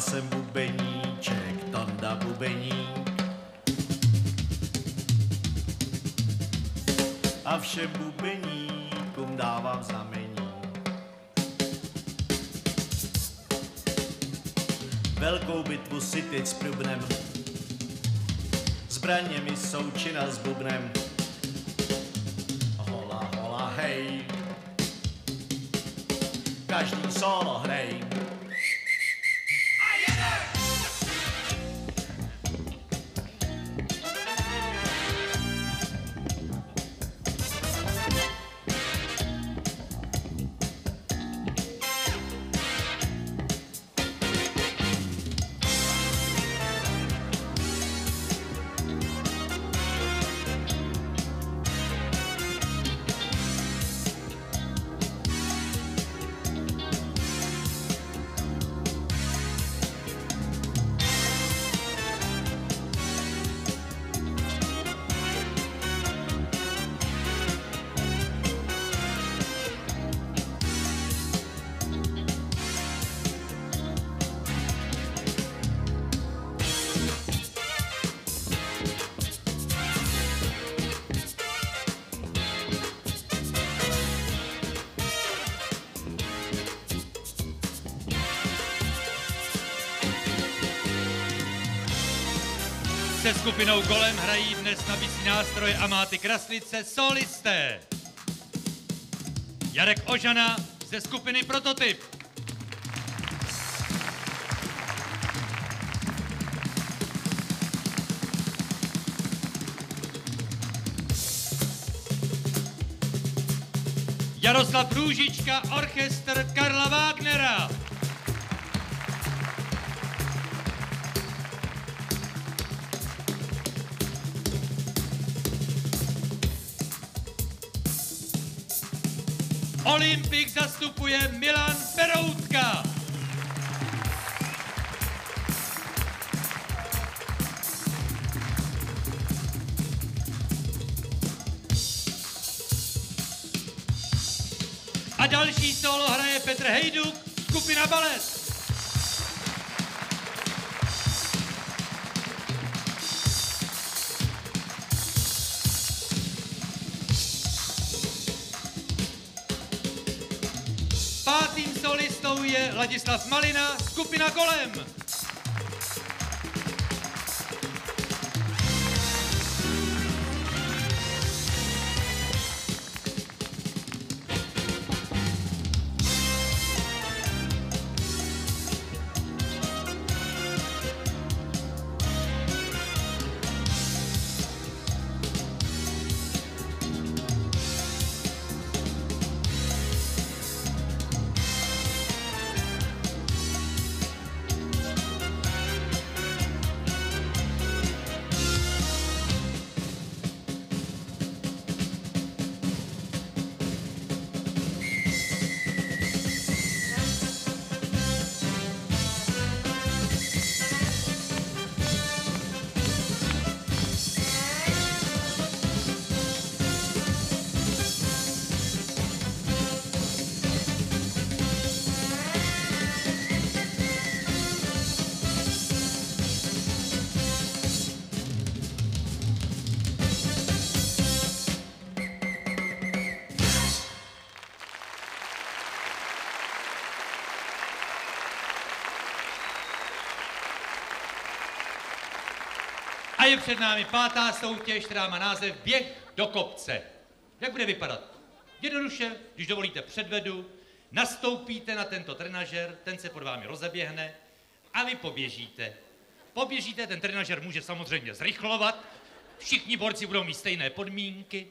jsem bubeníček, tanda bubeník. A všem bubeníkům dávám znamení. Velkou bitvu si teď s prubnem, zbraněmi součina s bubnem. Skupinou Golem hrají dnes na bicí nástroje a máty kraslice solisté. Jarek Ožana ze skupiny Prototyp. Jaroslav Růžička, orchestr Hallelujah. Ladislav Malina, skupina Kolem. Před námi pátá soutěž, která má název Běh do kopce. Jak bude vypadat? Jednoduše, když dovolíte předvedu, nastoupíte na tento trenažer, ten se pod vámi rozeběhne a vy poběžíte. Poběžíte, ten trenažer může samozřejmě zrychlovat, všichni borci budou mít stejné podmínky,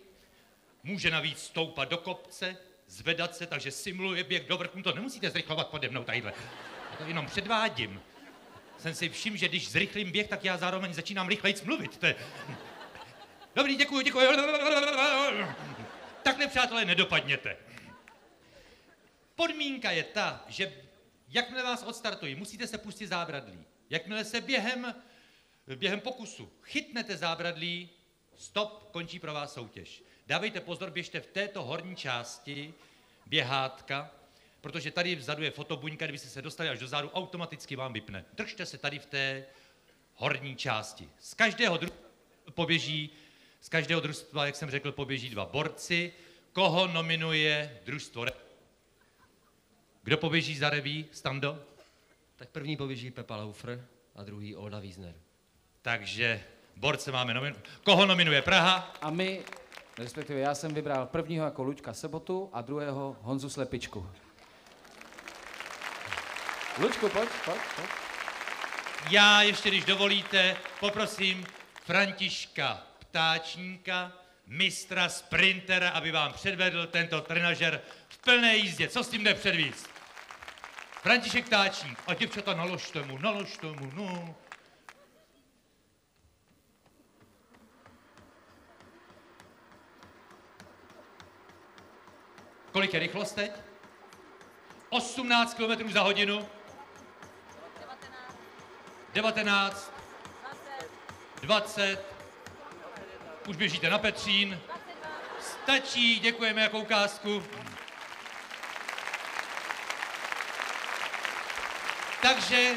může navíc stoupat do kopce, zvedat se, takže simuluje běh do vrchu, to nemusíte zrychlovat pode mnou tadyhle. Já to jenom předvádím. Jsem si všiml, že když zrychlím běh, tak já zároveň začínám rychleji mluvit. To je... Dobrý, děkuji, děkuji. Takhle, přátelé, nedopadněte. Podmínka je ta, že jakmile vás odstartují, musíte se pustit zábradlí. Jakmile se během, během pokusu chytnete zábradlí, stop, končí pro vás soutěž. Dávejte pozor, běžte v této horní části běhátka, protože tady vzadu je fotobuňka, kdybyste se dostali až do zádu, automaticky vám vypne. Držte se tady v té horní části. Z každého družstva poběží, z každého družstva, jak jsem řekl, poběží dva borci. Koho nominuje družstvo? Kdo poběží za reví, Stando? Tak první poběží Pepa Laufr a druhý Olda Wiesner. Takže borce máme nominovat. Koho nominuje Praha? A my, respektive já jsem vybral prvního jako Luďka Sobotu a druhého Honzu Slepičku. Luďku, pojď, pojď, pojď. Já ještě, když dovolíte, poprosím Františka Ptáčníka, mistra sprintera, aby vám předvedl tento trenažer v plné jízdě. Co s tím jde předvíc? František Ptáčník. A děvčata, naložte mu, naložte mu, no. Kolik je rychlost teď? 18 km za hodinu. 19. 20. Už běžíte na Petřín. Stačí, děkujeme jako ukázku. Takže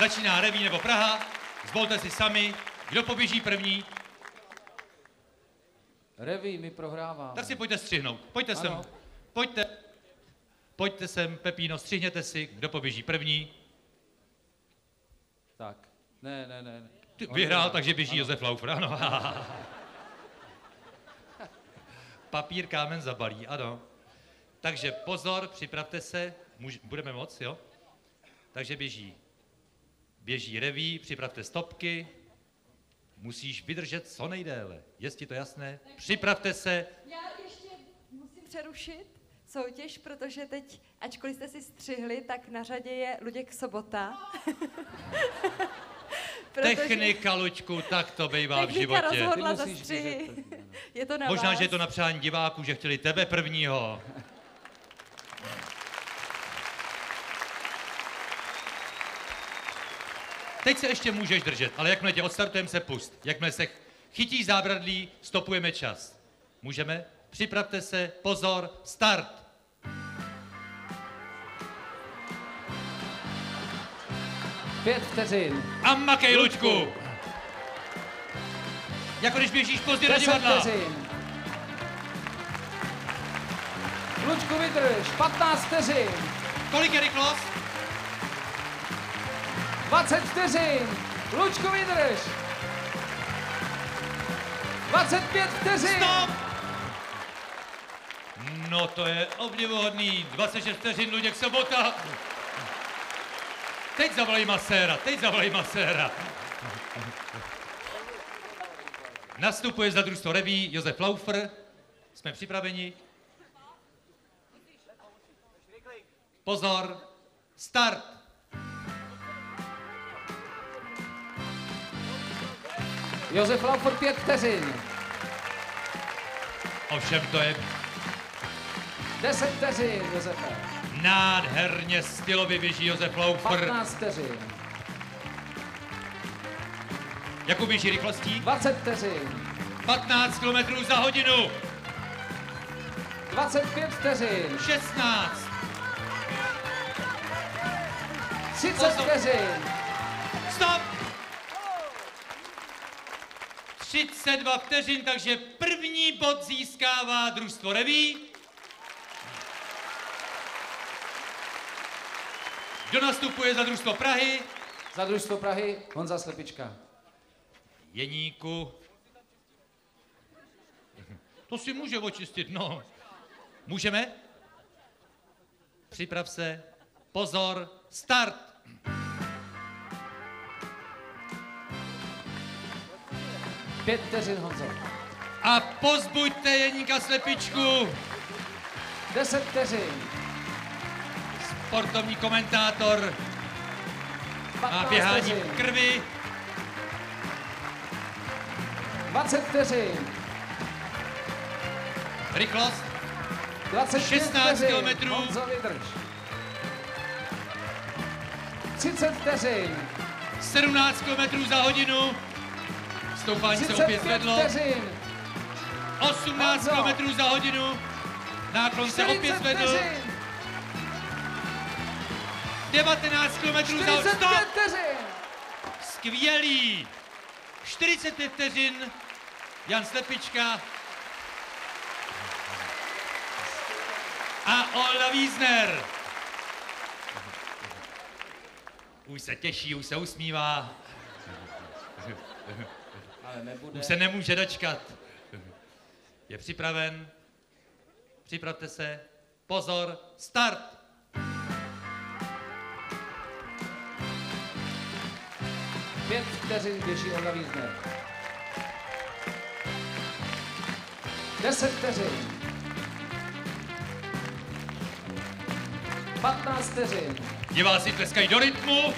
začíná Reví nebo Praha. Zvolte si sami, kdo poběží první. Reví, my prohráváme. Tak si pojďte střihnout. Pojďte sem. Ano. Pojďte. Pojďte sem, Pepíno, střihněte si, kdo poběží první. Tak. Ne, ne, ne. ne. Ty vyhrál, takže běží Ano. Josef Laufer, ano. Papír kámen zabalí, ano. Takže pozor, připravte se, Můž, budeme moc, jo? Takže běží, běží reví, připravte stopky, musíš vydržet co nejdéle. Je ti to jasné? Připravte se, Já ještě musím přerušit soutěž, protože teď, ačkoliv jste si střihli, tak na řadě je Luděk Sobota. Protože technika, Luďku, tak to bývá v Technika životě. rozhodla za střihy. Je to na Možná, vás. že je to na přání diváků, že chtěli tebe prvního. Teď se ještě můžeš držet, ale jakmile tě odstartujeme, se pust. Jakmile se chytí zábradlí, stopujeme čas. Můžeme? Připravte se, pozor, start. Pět vteřin. A makej, Luďku! Jako když běžíš pozdě do divadla. vteřin. Lučku vydrž, 15 vteřin. Kolik je rychlost? 20 vteřin. Lučku vydrž. 25 vteřin. Stop! No to je obdivuhodný. 26 vteřin Luděk Sobota. Teď zavolej maséra, teď zavolej maséra. Nastupuje za družstvo reví Josef Laufer. Jsme připraveni? Pozor, start. Josef Laufer 5 vteřin. Ovšem to je 10 vteřin, Josefe. Nádherně stylově běží Josef Laufer. 15 vteřin. Jakou běží rychlostí? 20 vteřin. 15 km za hodinu. 25 vteřin. 16. 30 Pozor. vteřin. Stop! 32 vteřin, takže první bod získává družstvo reví. Kdo nastupuje za družstvo Prahy? Za družstvo Prahy Honza Slepička. Jeníku. To si může očistit, no. Můžeme? Připrav se. Pozor, start. Pět vteřin, Honzo. A pozbuďte Jeníka Slepičku. 10 vteřin. Sportovní komentátor 15 běhání krvi. 20 vteřin. Rychlost 25 16 vteřin. kilometrů. Honzo, vydrž. 30 vteřin. 17 km za hodinu. Stoupání se opět 35 zvedlo. vteřin. 18 Honzo. km za hodinu. Náklon se opět 40 zvedl. vteřin. 19 km za 45 Stop! vteřin. Skvělý! 45 vteřin. Jan Slepička. A Olda Wiesner. Už se těší, už se usmívá. Ale nebude. Už se nemůže dočkat. Je připraven. Připravte se. Pozor, start. Pět vteřin běží Olga Wiesner. 10 vteřin. 15 vteřin. Diváci tleskají do rytmu.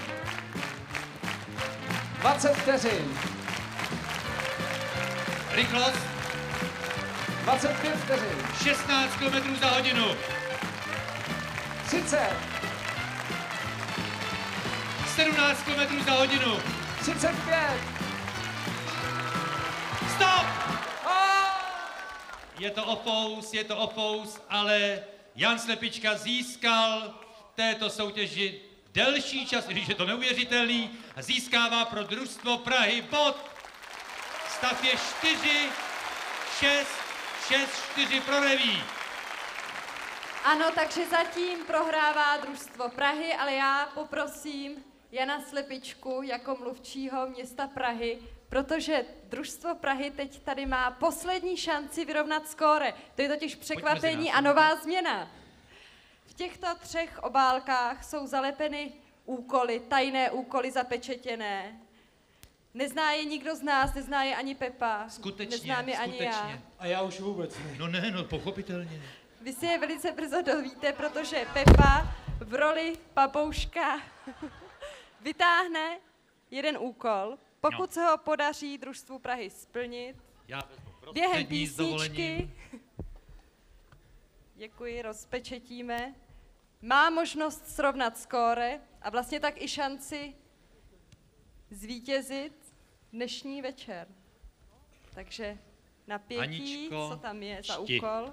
20 vteřin. Rychlost 25 vteřin. 16 km za hodinu. 30. 17 km za hodinu. 35. Stop! Je to opous, je to opous, ale Jan Slepička získal v této soutěži delší čas, i když je to neuvěřitelný, a získává pro družstvo Prahy bod. Stav je 4, 6, 6, 4 pro reví. Ano, takže zatím prohrává družstvo Prahy, ale já poprosím Jana Slepičku jako mluvčího města Prahy, protože družstvo Prahy teď tady má poslední šanci vyrovnat skóre. To je totiž překvapení a nová změna. V těchto třech obálkách jsou zalepeny úkoly, tajné úkoly zapečetěné. Nezná je nikdo z nás, nezná je ani Pepa. Skutečně, Neznám je ani já. skutečně. A já už vůbec ne. No ne, no pochopitelně. Vy si je velice brzo dovíte, protože Pepa v roli papouška vytáhne jeden úkol. Pokud No. se ho podaří družstvu Prahy splnit, Já během písničky, děkuji, rozpečetíme, má možnost srovnat skóre a vlastně tak i šanci zvítězit dnešní večer. Takže napětí, Aničko, co tam je za úkol?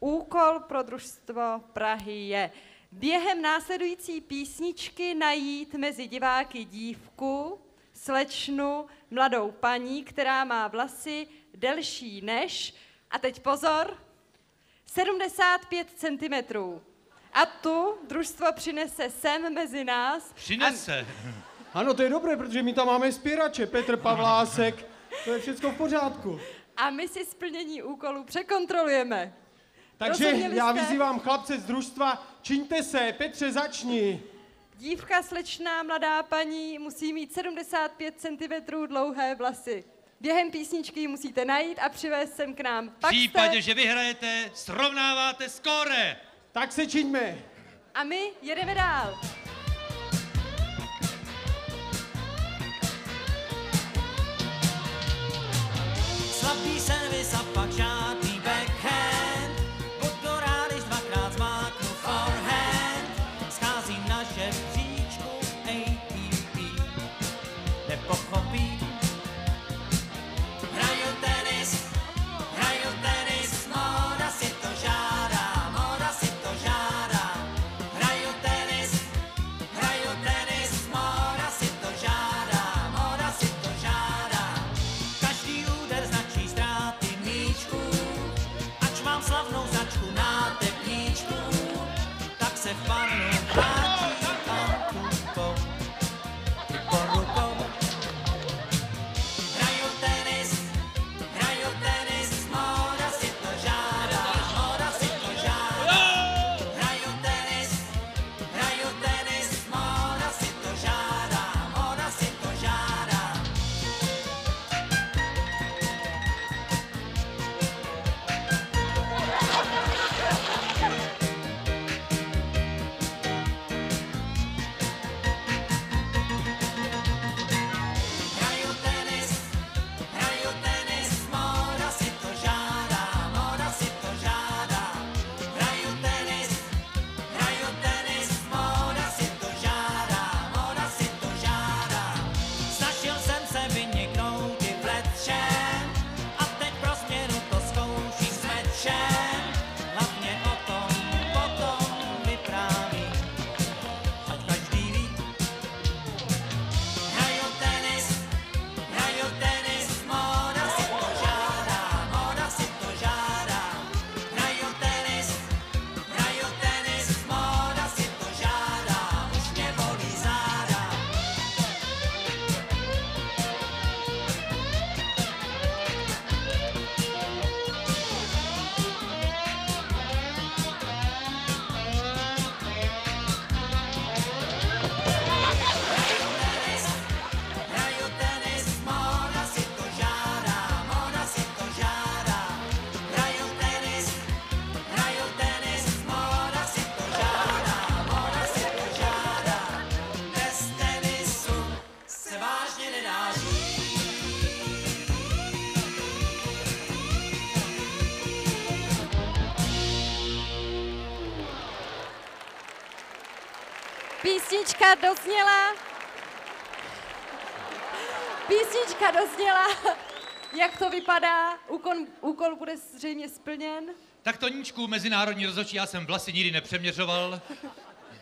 Úkol pro družstvo Prahy je během následující písničky najít mezi diváky dívku, slečnu, mladou paní, která má vlasy delší než, a teď pozor, 75 cm. A tu družstvo přinese sem mezi nás. Přinese. Ano, to je dobré, protože my tam máme spěrače, Petr Pavlásek, to je všechno v pořádku. A my si splnění úkolů překontrolujeme. Takže Rozuměli já jste? vyzývám chlapce z družstva, čiňte se, Petře, začni. Dívka, slečná, mladá paní musí mít 75 cm dlouhé vlasy. Během písničky ji musíte najít a přivést sem k nám. V Pak případě, jste... že vyhrajete, srovnáváte skóre. Tak se čiňme. A my jedeme dál. Slabý servis a pak žádný Písnička dozněla. Písnička dozněla. Jak to vypadá? Úkol, úkol bude zřejmě splněn. Tak Toníčku, mezinárodní rozhodčí, já jsem vlasy nikdy nepřeměřoval.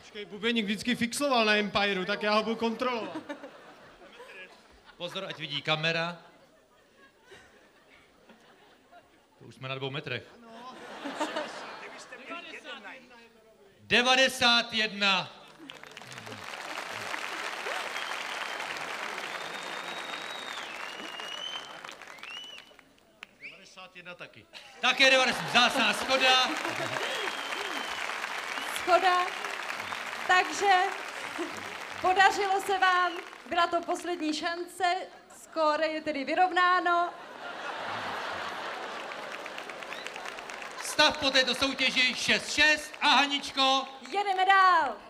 Počkej, Bubeník vždycky fixoval na Empireu, tak já ho budu kontrolovat. Pozor, ať vidí kamera. To už jsme na dvou metrech. 91. 91 taky. Také 90, vzácná schoda. Schoda. Takže podařilo se vám, byla to poslední šance, skóre je tedy vyrovnáno. Stav po této soutěži 6-6 a Haničko, Jedeme dál.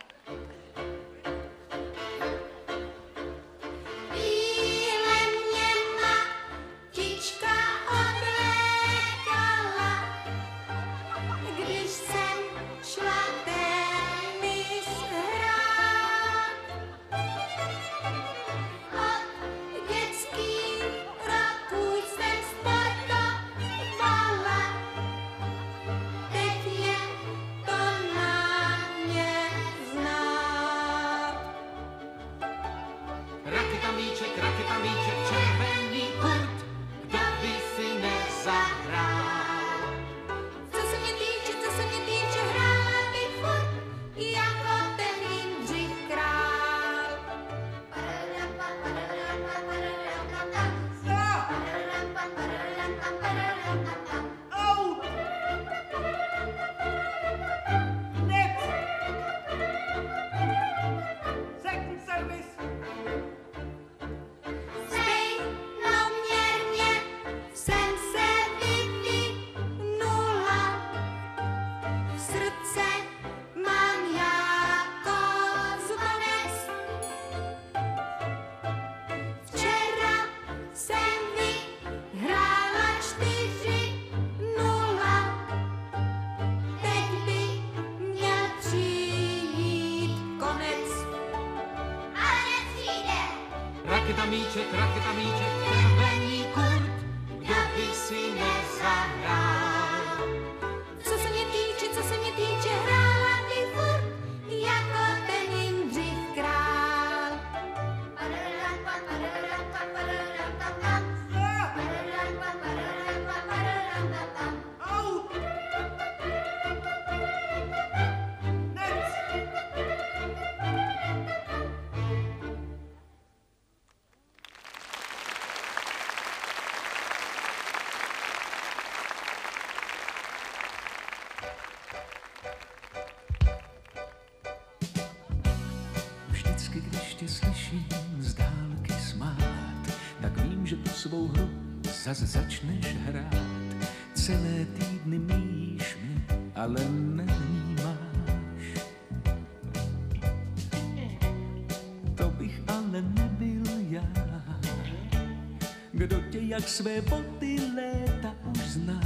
Jak své boty léta už zná,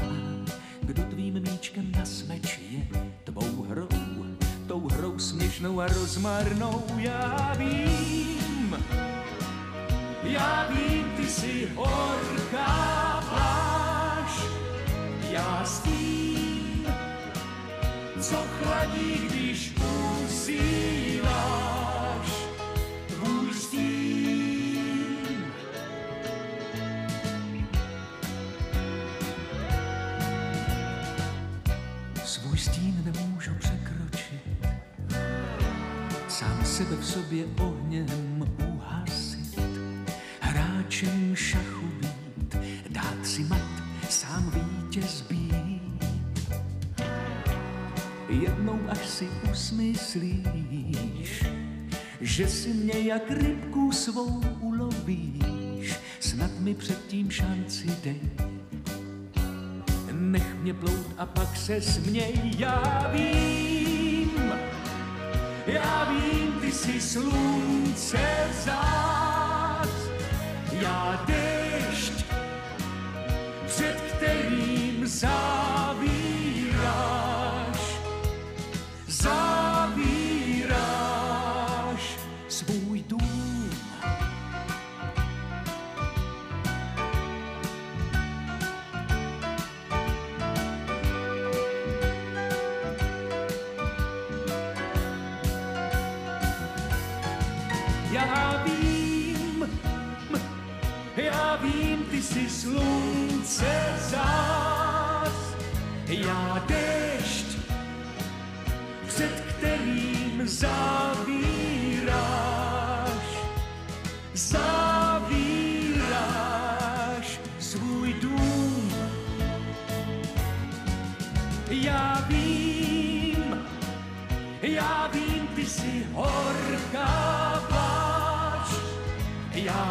kdo tvým míčkem na smeč je tvou hrou, tou hrou směšnou a rozmarnou Svůj stín nemůžu překročit, sám sebe v sobě ohněm uhasit, hráčem šachu být, dát si mat, sám vítěz být. Jednou až si usmyslíš, že si mě jak rybku svou ulovíš, snad mi předtím šanci dej. Mě plout a pak se směj, já vím, já vím, ty jsi slunce vzát, já dešť, před kterým zavíráš,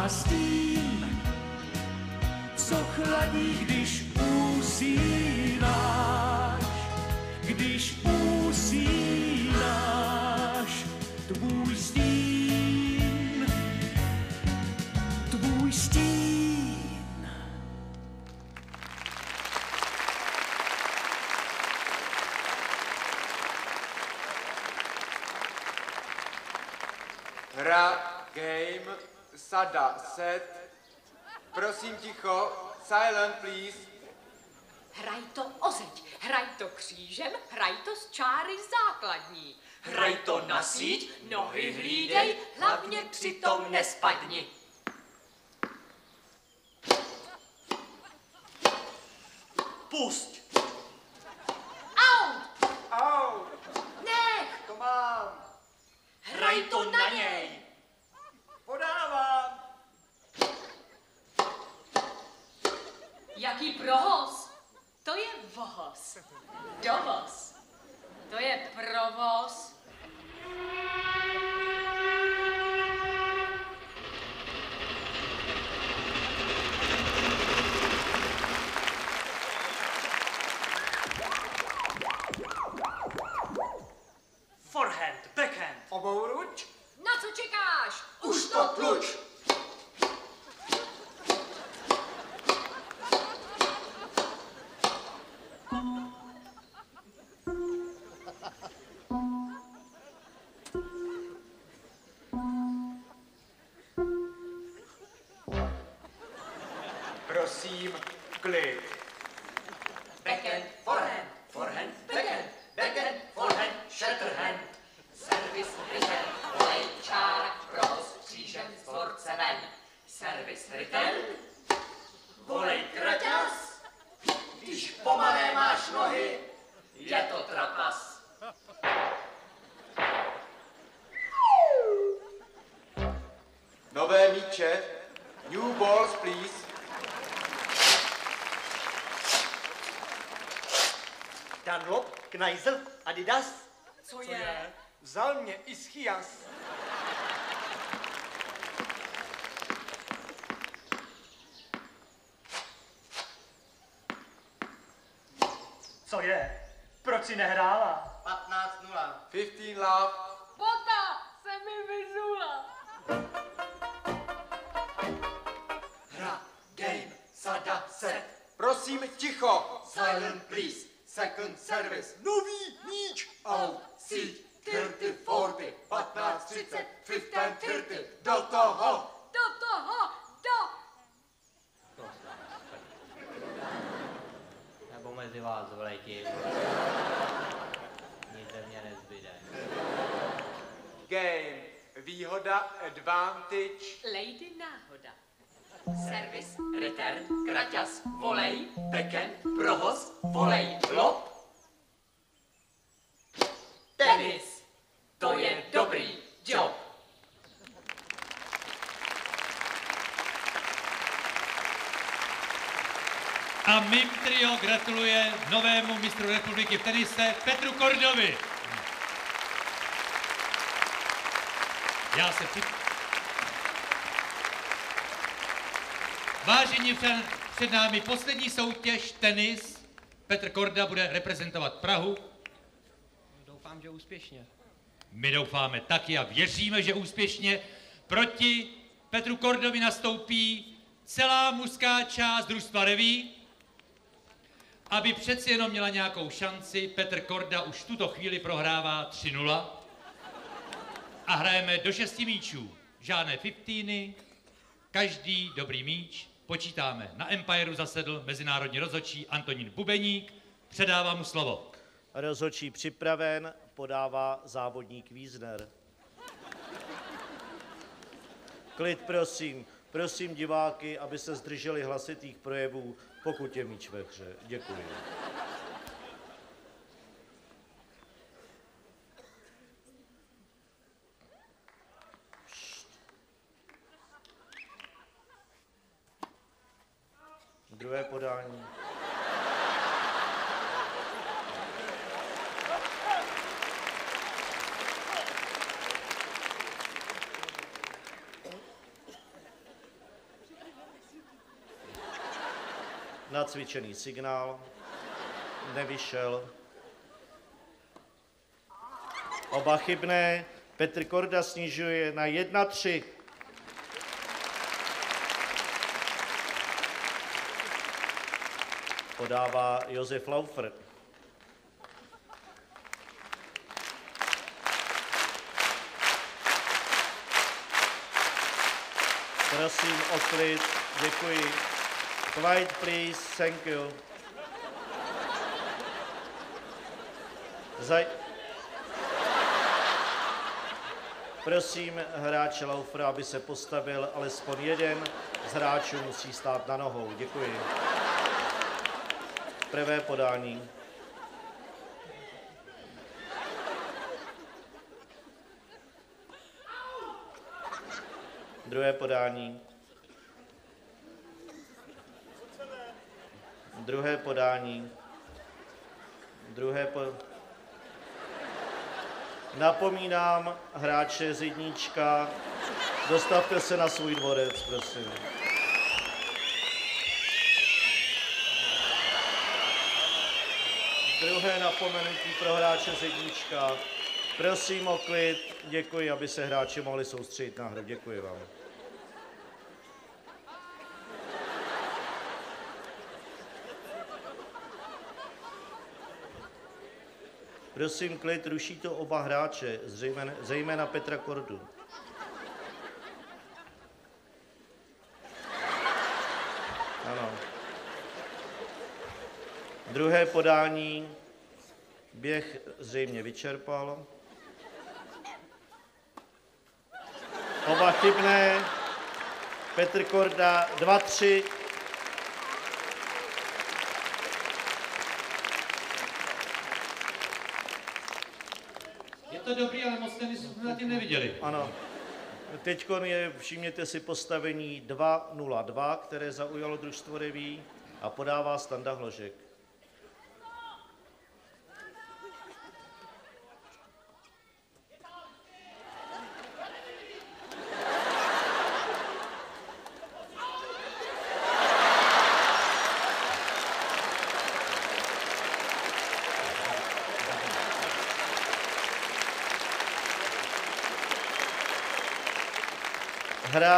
s tím, co chladí, když usínáš, 20. Prosím ticho, silent please. Hraj to ozeď, hraj to křížem, hraj to z čáry základní. Hraj to na síť, nohy hlídej, hlavně přitom nespadni. Pust. Au! Au! Mám! Hraj to na něj! Podávám! Jaký provoz? To je vohoz. Dovoz. To je provoz. Forehand, backhand. Obouruč. Na co čekáš? Už to tluč. Co je? Proč si nehrála? 15-0. 15 love. Bota se mi vyzula. Hra, game, sada, set. Prosím, ticho. Silent, please. Second service. Nový míč. Out, síť, 30, 40, 15, 30, 15, 30. Do toho. Do toho, do... Nebo mezi vás vletím. Nic ze mě nezbyde. Game, výhoda, advantage. Lady náhoda. Servis, return, kraťas, volej, backhand, provoz, volej, lob. Tenis, to je dobrý job. A mým trio gratuluje novému mistru republiky v tenise Petru Kordovi. Já se při... Vážení před, před námi poslední soutěž tenis. Petr Korda bude reprezentovat Prahu. Doufám, že úspěšně. My doufáme taky a věříme, že úspěšně. Proti Petru Kordovi nastoupí celá mužská část družstva Reví. Aby přeci jenom měla nějakou šanci, Petr Korda už tuto chvíli prohrává 3-0. A hrajeme do šesti míčů. Žádné fiftíny, každý dobrý míč. Počítáme. Na Empireu zasedl mezinárodní rozhodčí Antonín Bubeník. Předávám mu slovo. Rozhodčí připraven, podává závodník Wiesner. Klid prosím. Prosím diváky, aby se zdrželi hlasitých projevů, pokud je míč ve hře. Děkuji. Druhé podání. Nacvičený signál. Nevyšel. Oba chybné. Petr Korda snižuje na 1-3. Podává Josef Laufer. Prosím o klid, děkuji. Quiet please, thank you. Zaj... Prosím hráče Laufra, aby se postavil, alespoň jeden z hráčů musí stát na nohou. Děkuji. Prvé podání. Druhé podání. Druhé podání. Druhé po... Napomínám hráče z jednička, dostavte se na svůj dvorec, prosím. Druhé napomenutí pro hráče z jednička. Prosím o klid, děkuji, aby se hráči mohli soustředit na hru. Děkuji vám. Prosím, klid, ruší to oba hráče, zřejmě, zejména Petra Kordu. Ano. Druhé podání běh zřejmě vyčerpal. Oba chybné. Petr Korda 2-3. Je to dobrý, ale moc tenisů jsme zatím neviděli. Ano. Teď je, všimněte si, postavení 2-0-2, které zaujalo družstvo Reví a podává Standa Hložek.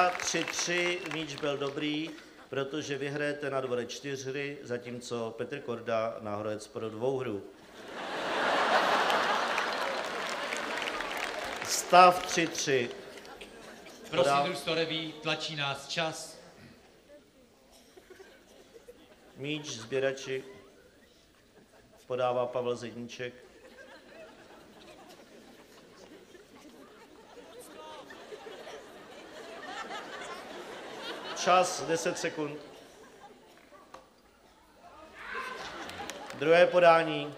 Hra 3-3, míč byl dobrý, protože vyhrajete na dvore čtyř hry, zatímco Petr Korda na hrodec pro dvou hru. Stav 3-3. Prosím, družstvo Reví, tlačí nás čas. Míč sběrači podává Pavel Zedníček. Čas 10 sekund. Druhé podání.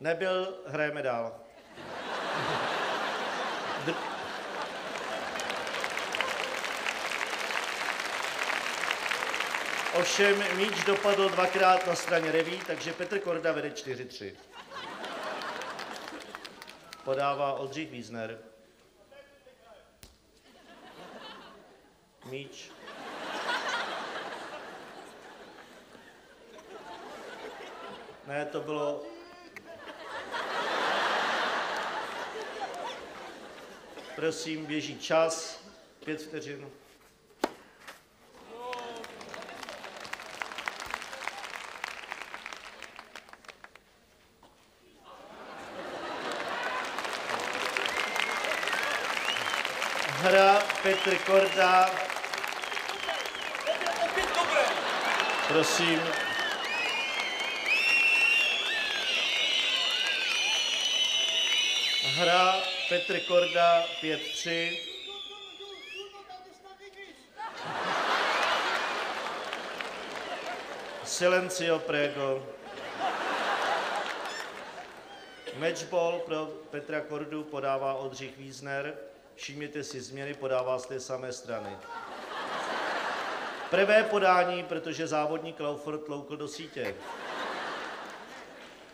Nebyl, hrajeme dál. Dr- Ovšem míč dopadl dvakrát na straně Reví, takže Petr Korda vede 4-3. Podává Oldřich Wiesner. Míč. Ne, to bylo... Prosím, běží čas. Pět vteřin. Hra Petr Korda. Prosím. Hra Petr Korda 5-3. Silencio prego. Matchball pro Petra Kordu podává Oldřich Wiesner všimněte si, změny podává z té samé strany. Prvé podání, protože závodník Laufort loukl do sítě.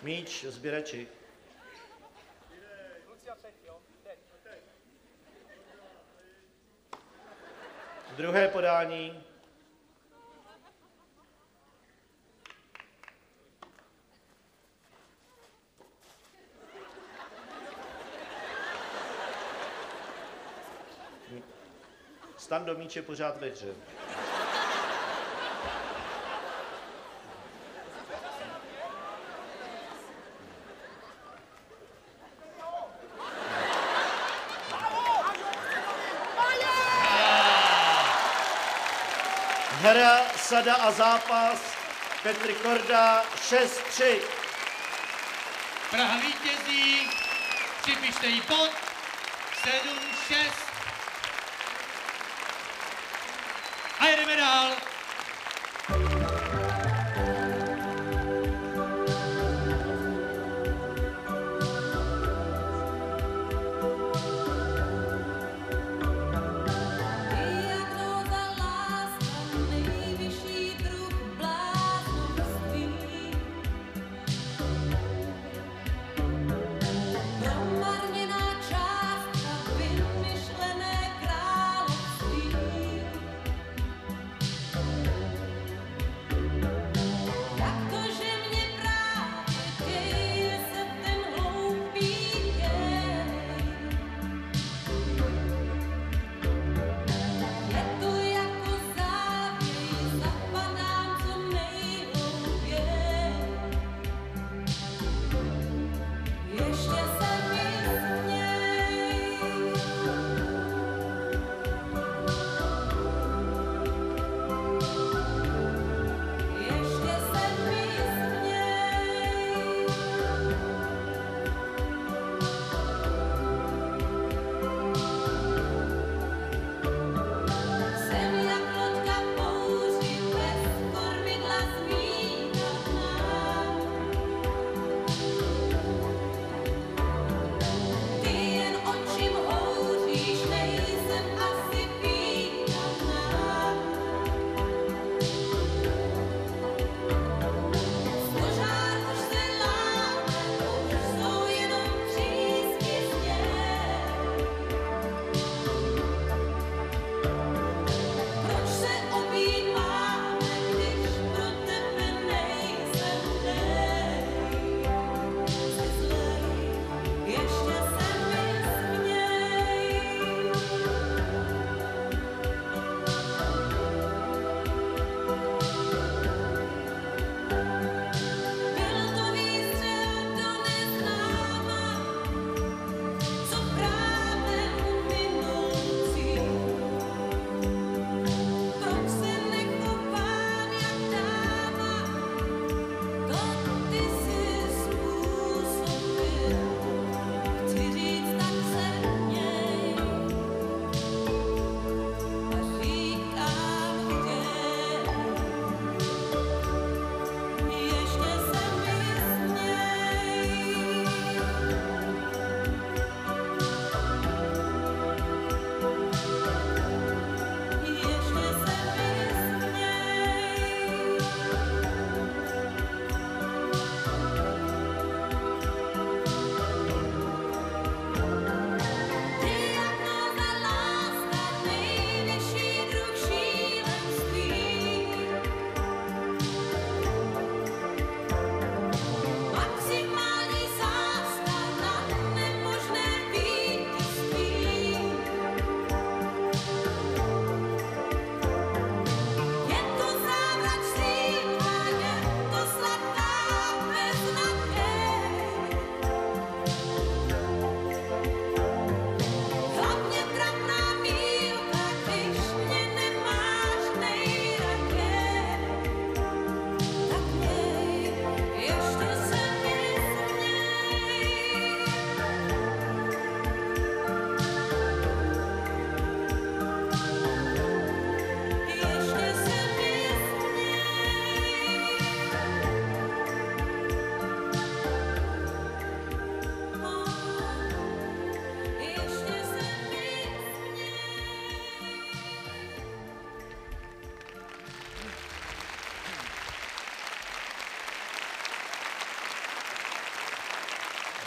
Míč, sběrači. Druhé podání, Stan Domíč je pořád ve hře. Hra, sada a zápas Petr Korda 6-3. Praha vítězí, připište jí pod. 7-6. Get out!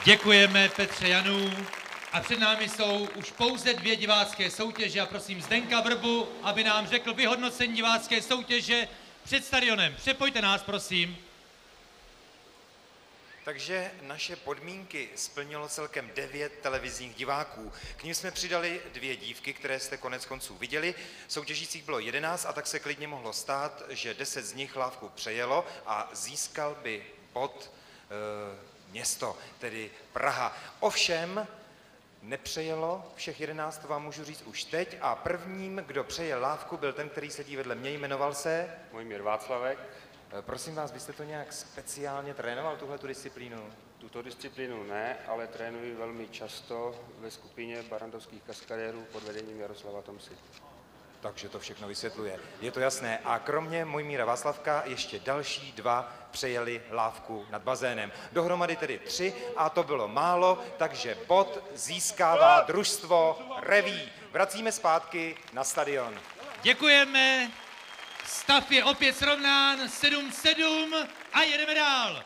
Děkujeme Petře Janů. A před námi jsou už pouze dvě divácké soutěže a prosím Zdenka Vrbu, aby nám řekl vyhodnocení divácké soutěže před stadionem. Přepojte nás, prosím. Takže naše podmínky splnilo celkem devět televizních diváků. K ním jsme přidali dvě dívky, které jste konec konců viděli. Soutěžících bylo jedenáct a tak se klidně mohlo stát, že deset z nich lávku přejelo a získal by bod eh, město, tedy Praha. Ovšem, nepřejelo, všech jedenáct to vám můžu říct už teď a prvním, kdo přejel lávku, byl ten, který sedí vedle mě, jmenoval se... Mojmír Václavek. E, Prosím vás, byste to nějak speciálně trénoval, tuhle tu disciplínu? Tuto disciplínu ne, ale trénuji velmi často ve skupině barandovských kaskadérů pod vedením Jaroslava Tomsy. Takže to všechno vysvětluje. Je to jasné. A kromě Mojmíra Václavka ještě další dva přejeli lávku nad bazénem. Dohromady tedy tři a to bylo málo, takže bod získává družstvo Reví. Vracíme zpátky na stadion. Děkujeme. Stav je opět srovnán 7-7 a jedeme dál.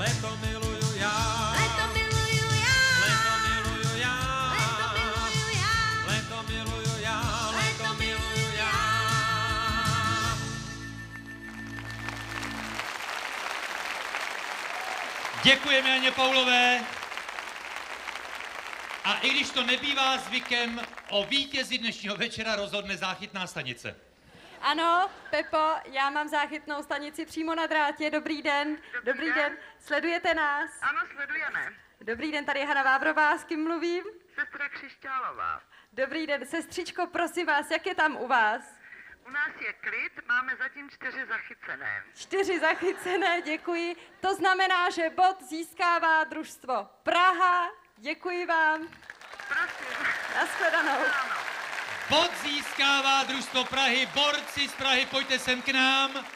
Léto miluju já. Léto miluju já. Léto miluju já. Léto miluju já. Léto miluju já. Léto miluju já. Děkujeme Janě Paulové. A i když to nebývá zvykem, o vítězi dnešního večera rozhodne záchytná stanice. Ano, Pepo, já mám záchytnou stanici přímo na drátě. Dobrý den. Dobrý, den. Sledujete nás? Ano, sledujeme. Dobrý den, tady je Hana Vávrová, s kým mluvím? Sestra Křišťálová. Dobrý den, sestřičko, prosím vás, jak je tam u vás? U nás je klid, máme zatím čtyři zachycené. Čtyři zachycené, děkuji. To znamená, že bod získává družstvo Praha. Děkuji vám. Prosím. Naschledanou. Bod získává družstvo Prahy. Borci z Prahy, pojďte sem k nám.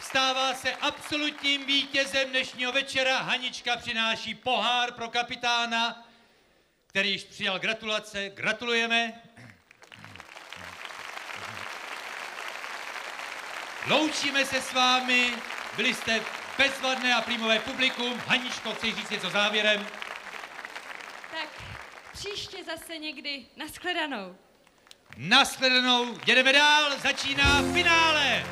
Stává se absolutním vítězem dnešního večera. Hanička přináší pohár pro kapitána, který již přijal gratulace. Gratulujeme. Loučíme se s vámi. Byli jste bezvadné a prímové publikum. Haničko, chceš říct něco závěrem? Tak příště zase někdy. Naschledanou. Naschledanou, jedeme dál, začíná finále.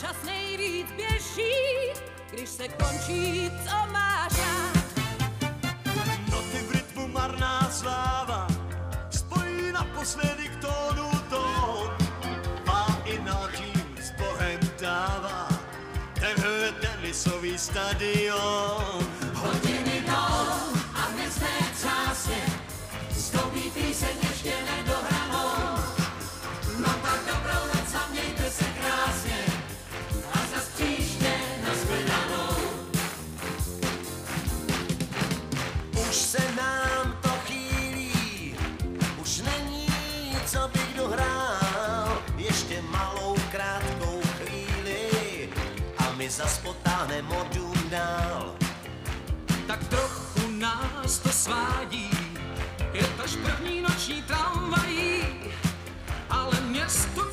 Čas nejvíc běží, když se končí, co máš rád. Noty v rytmu marná sláva spojí naposledy stadion. Hodiny jdou a městné třásně, stoupí píseň ještě nedohranou. Nás to svádí. Je taž první noční tramvají, ale město,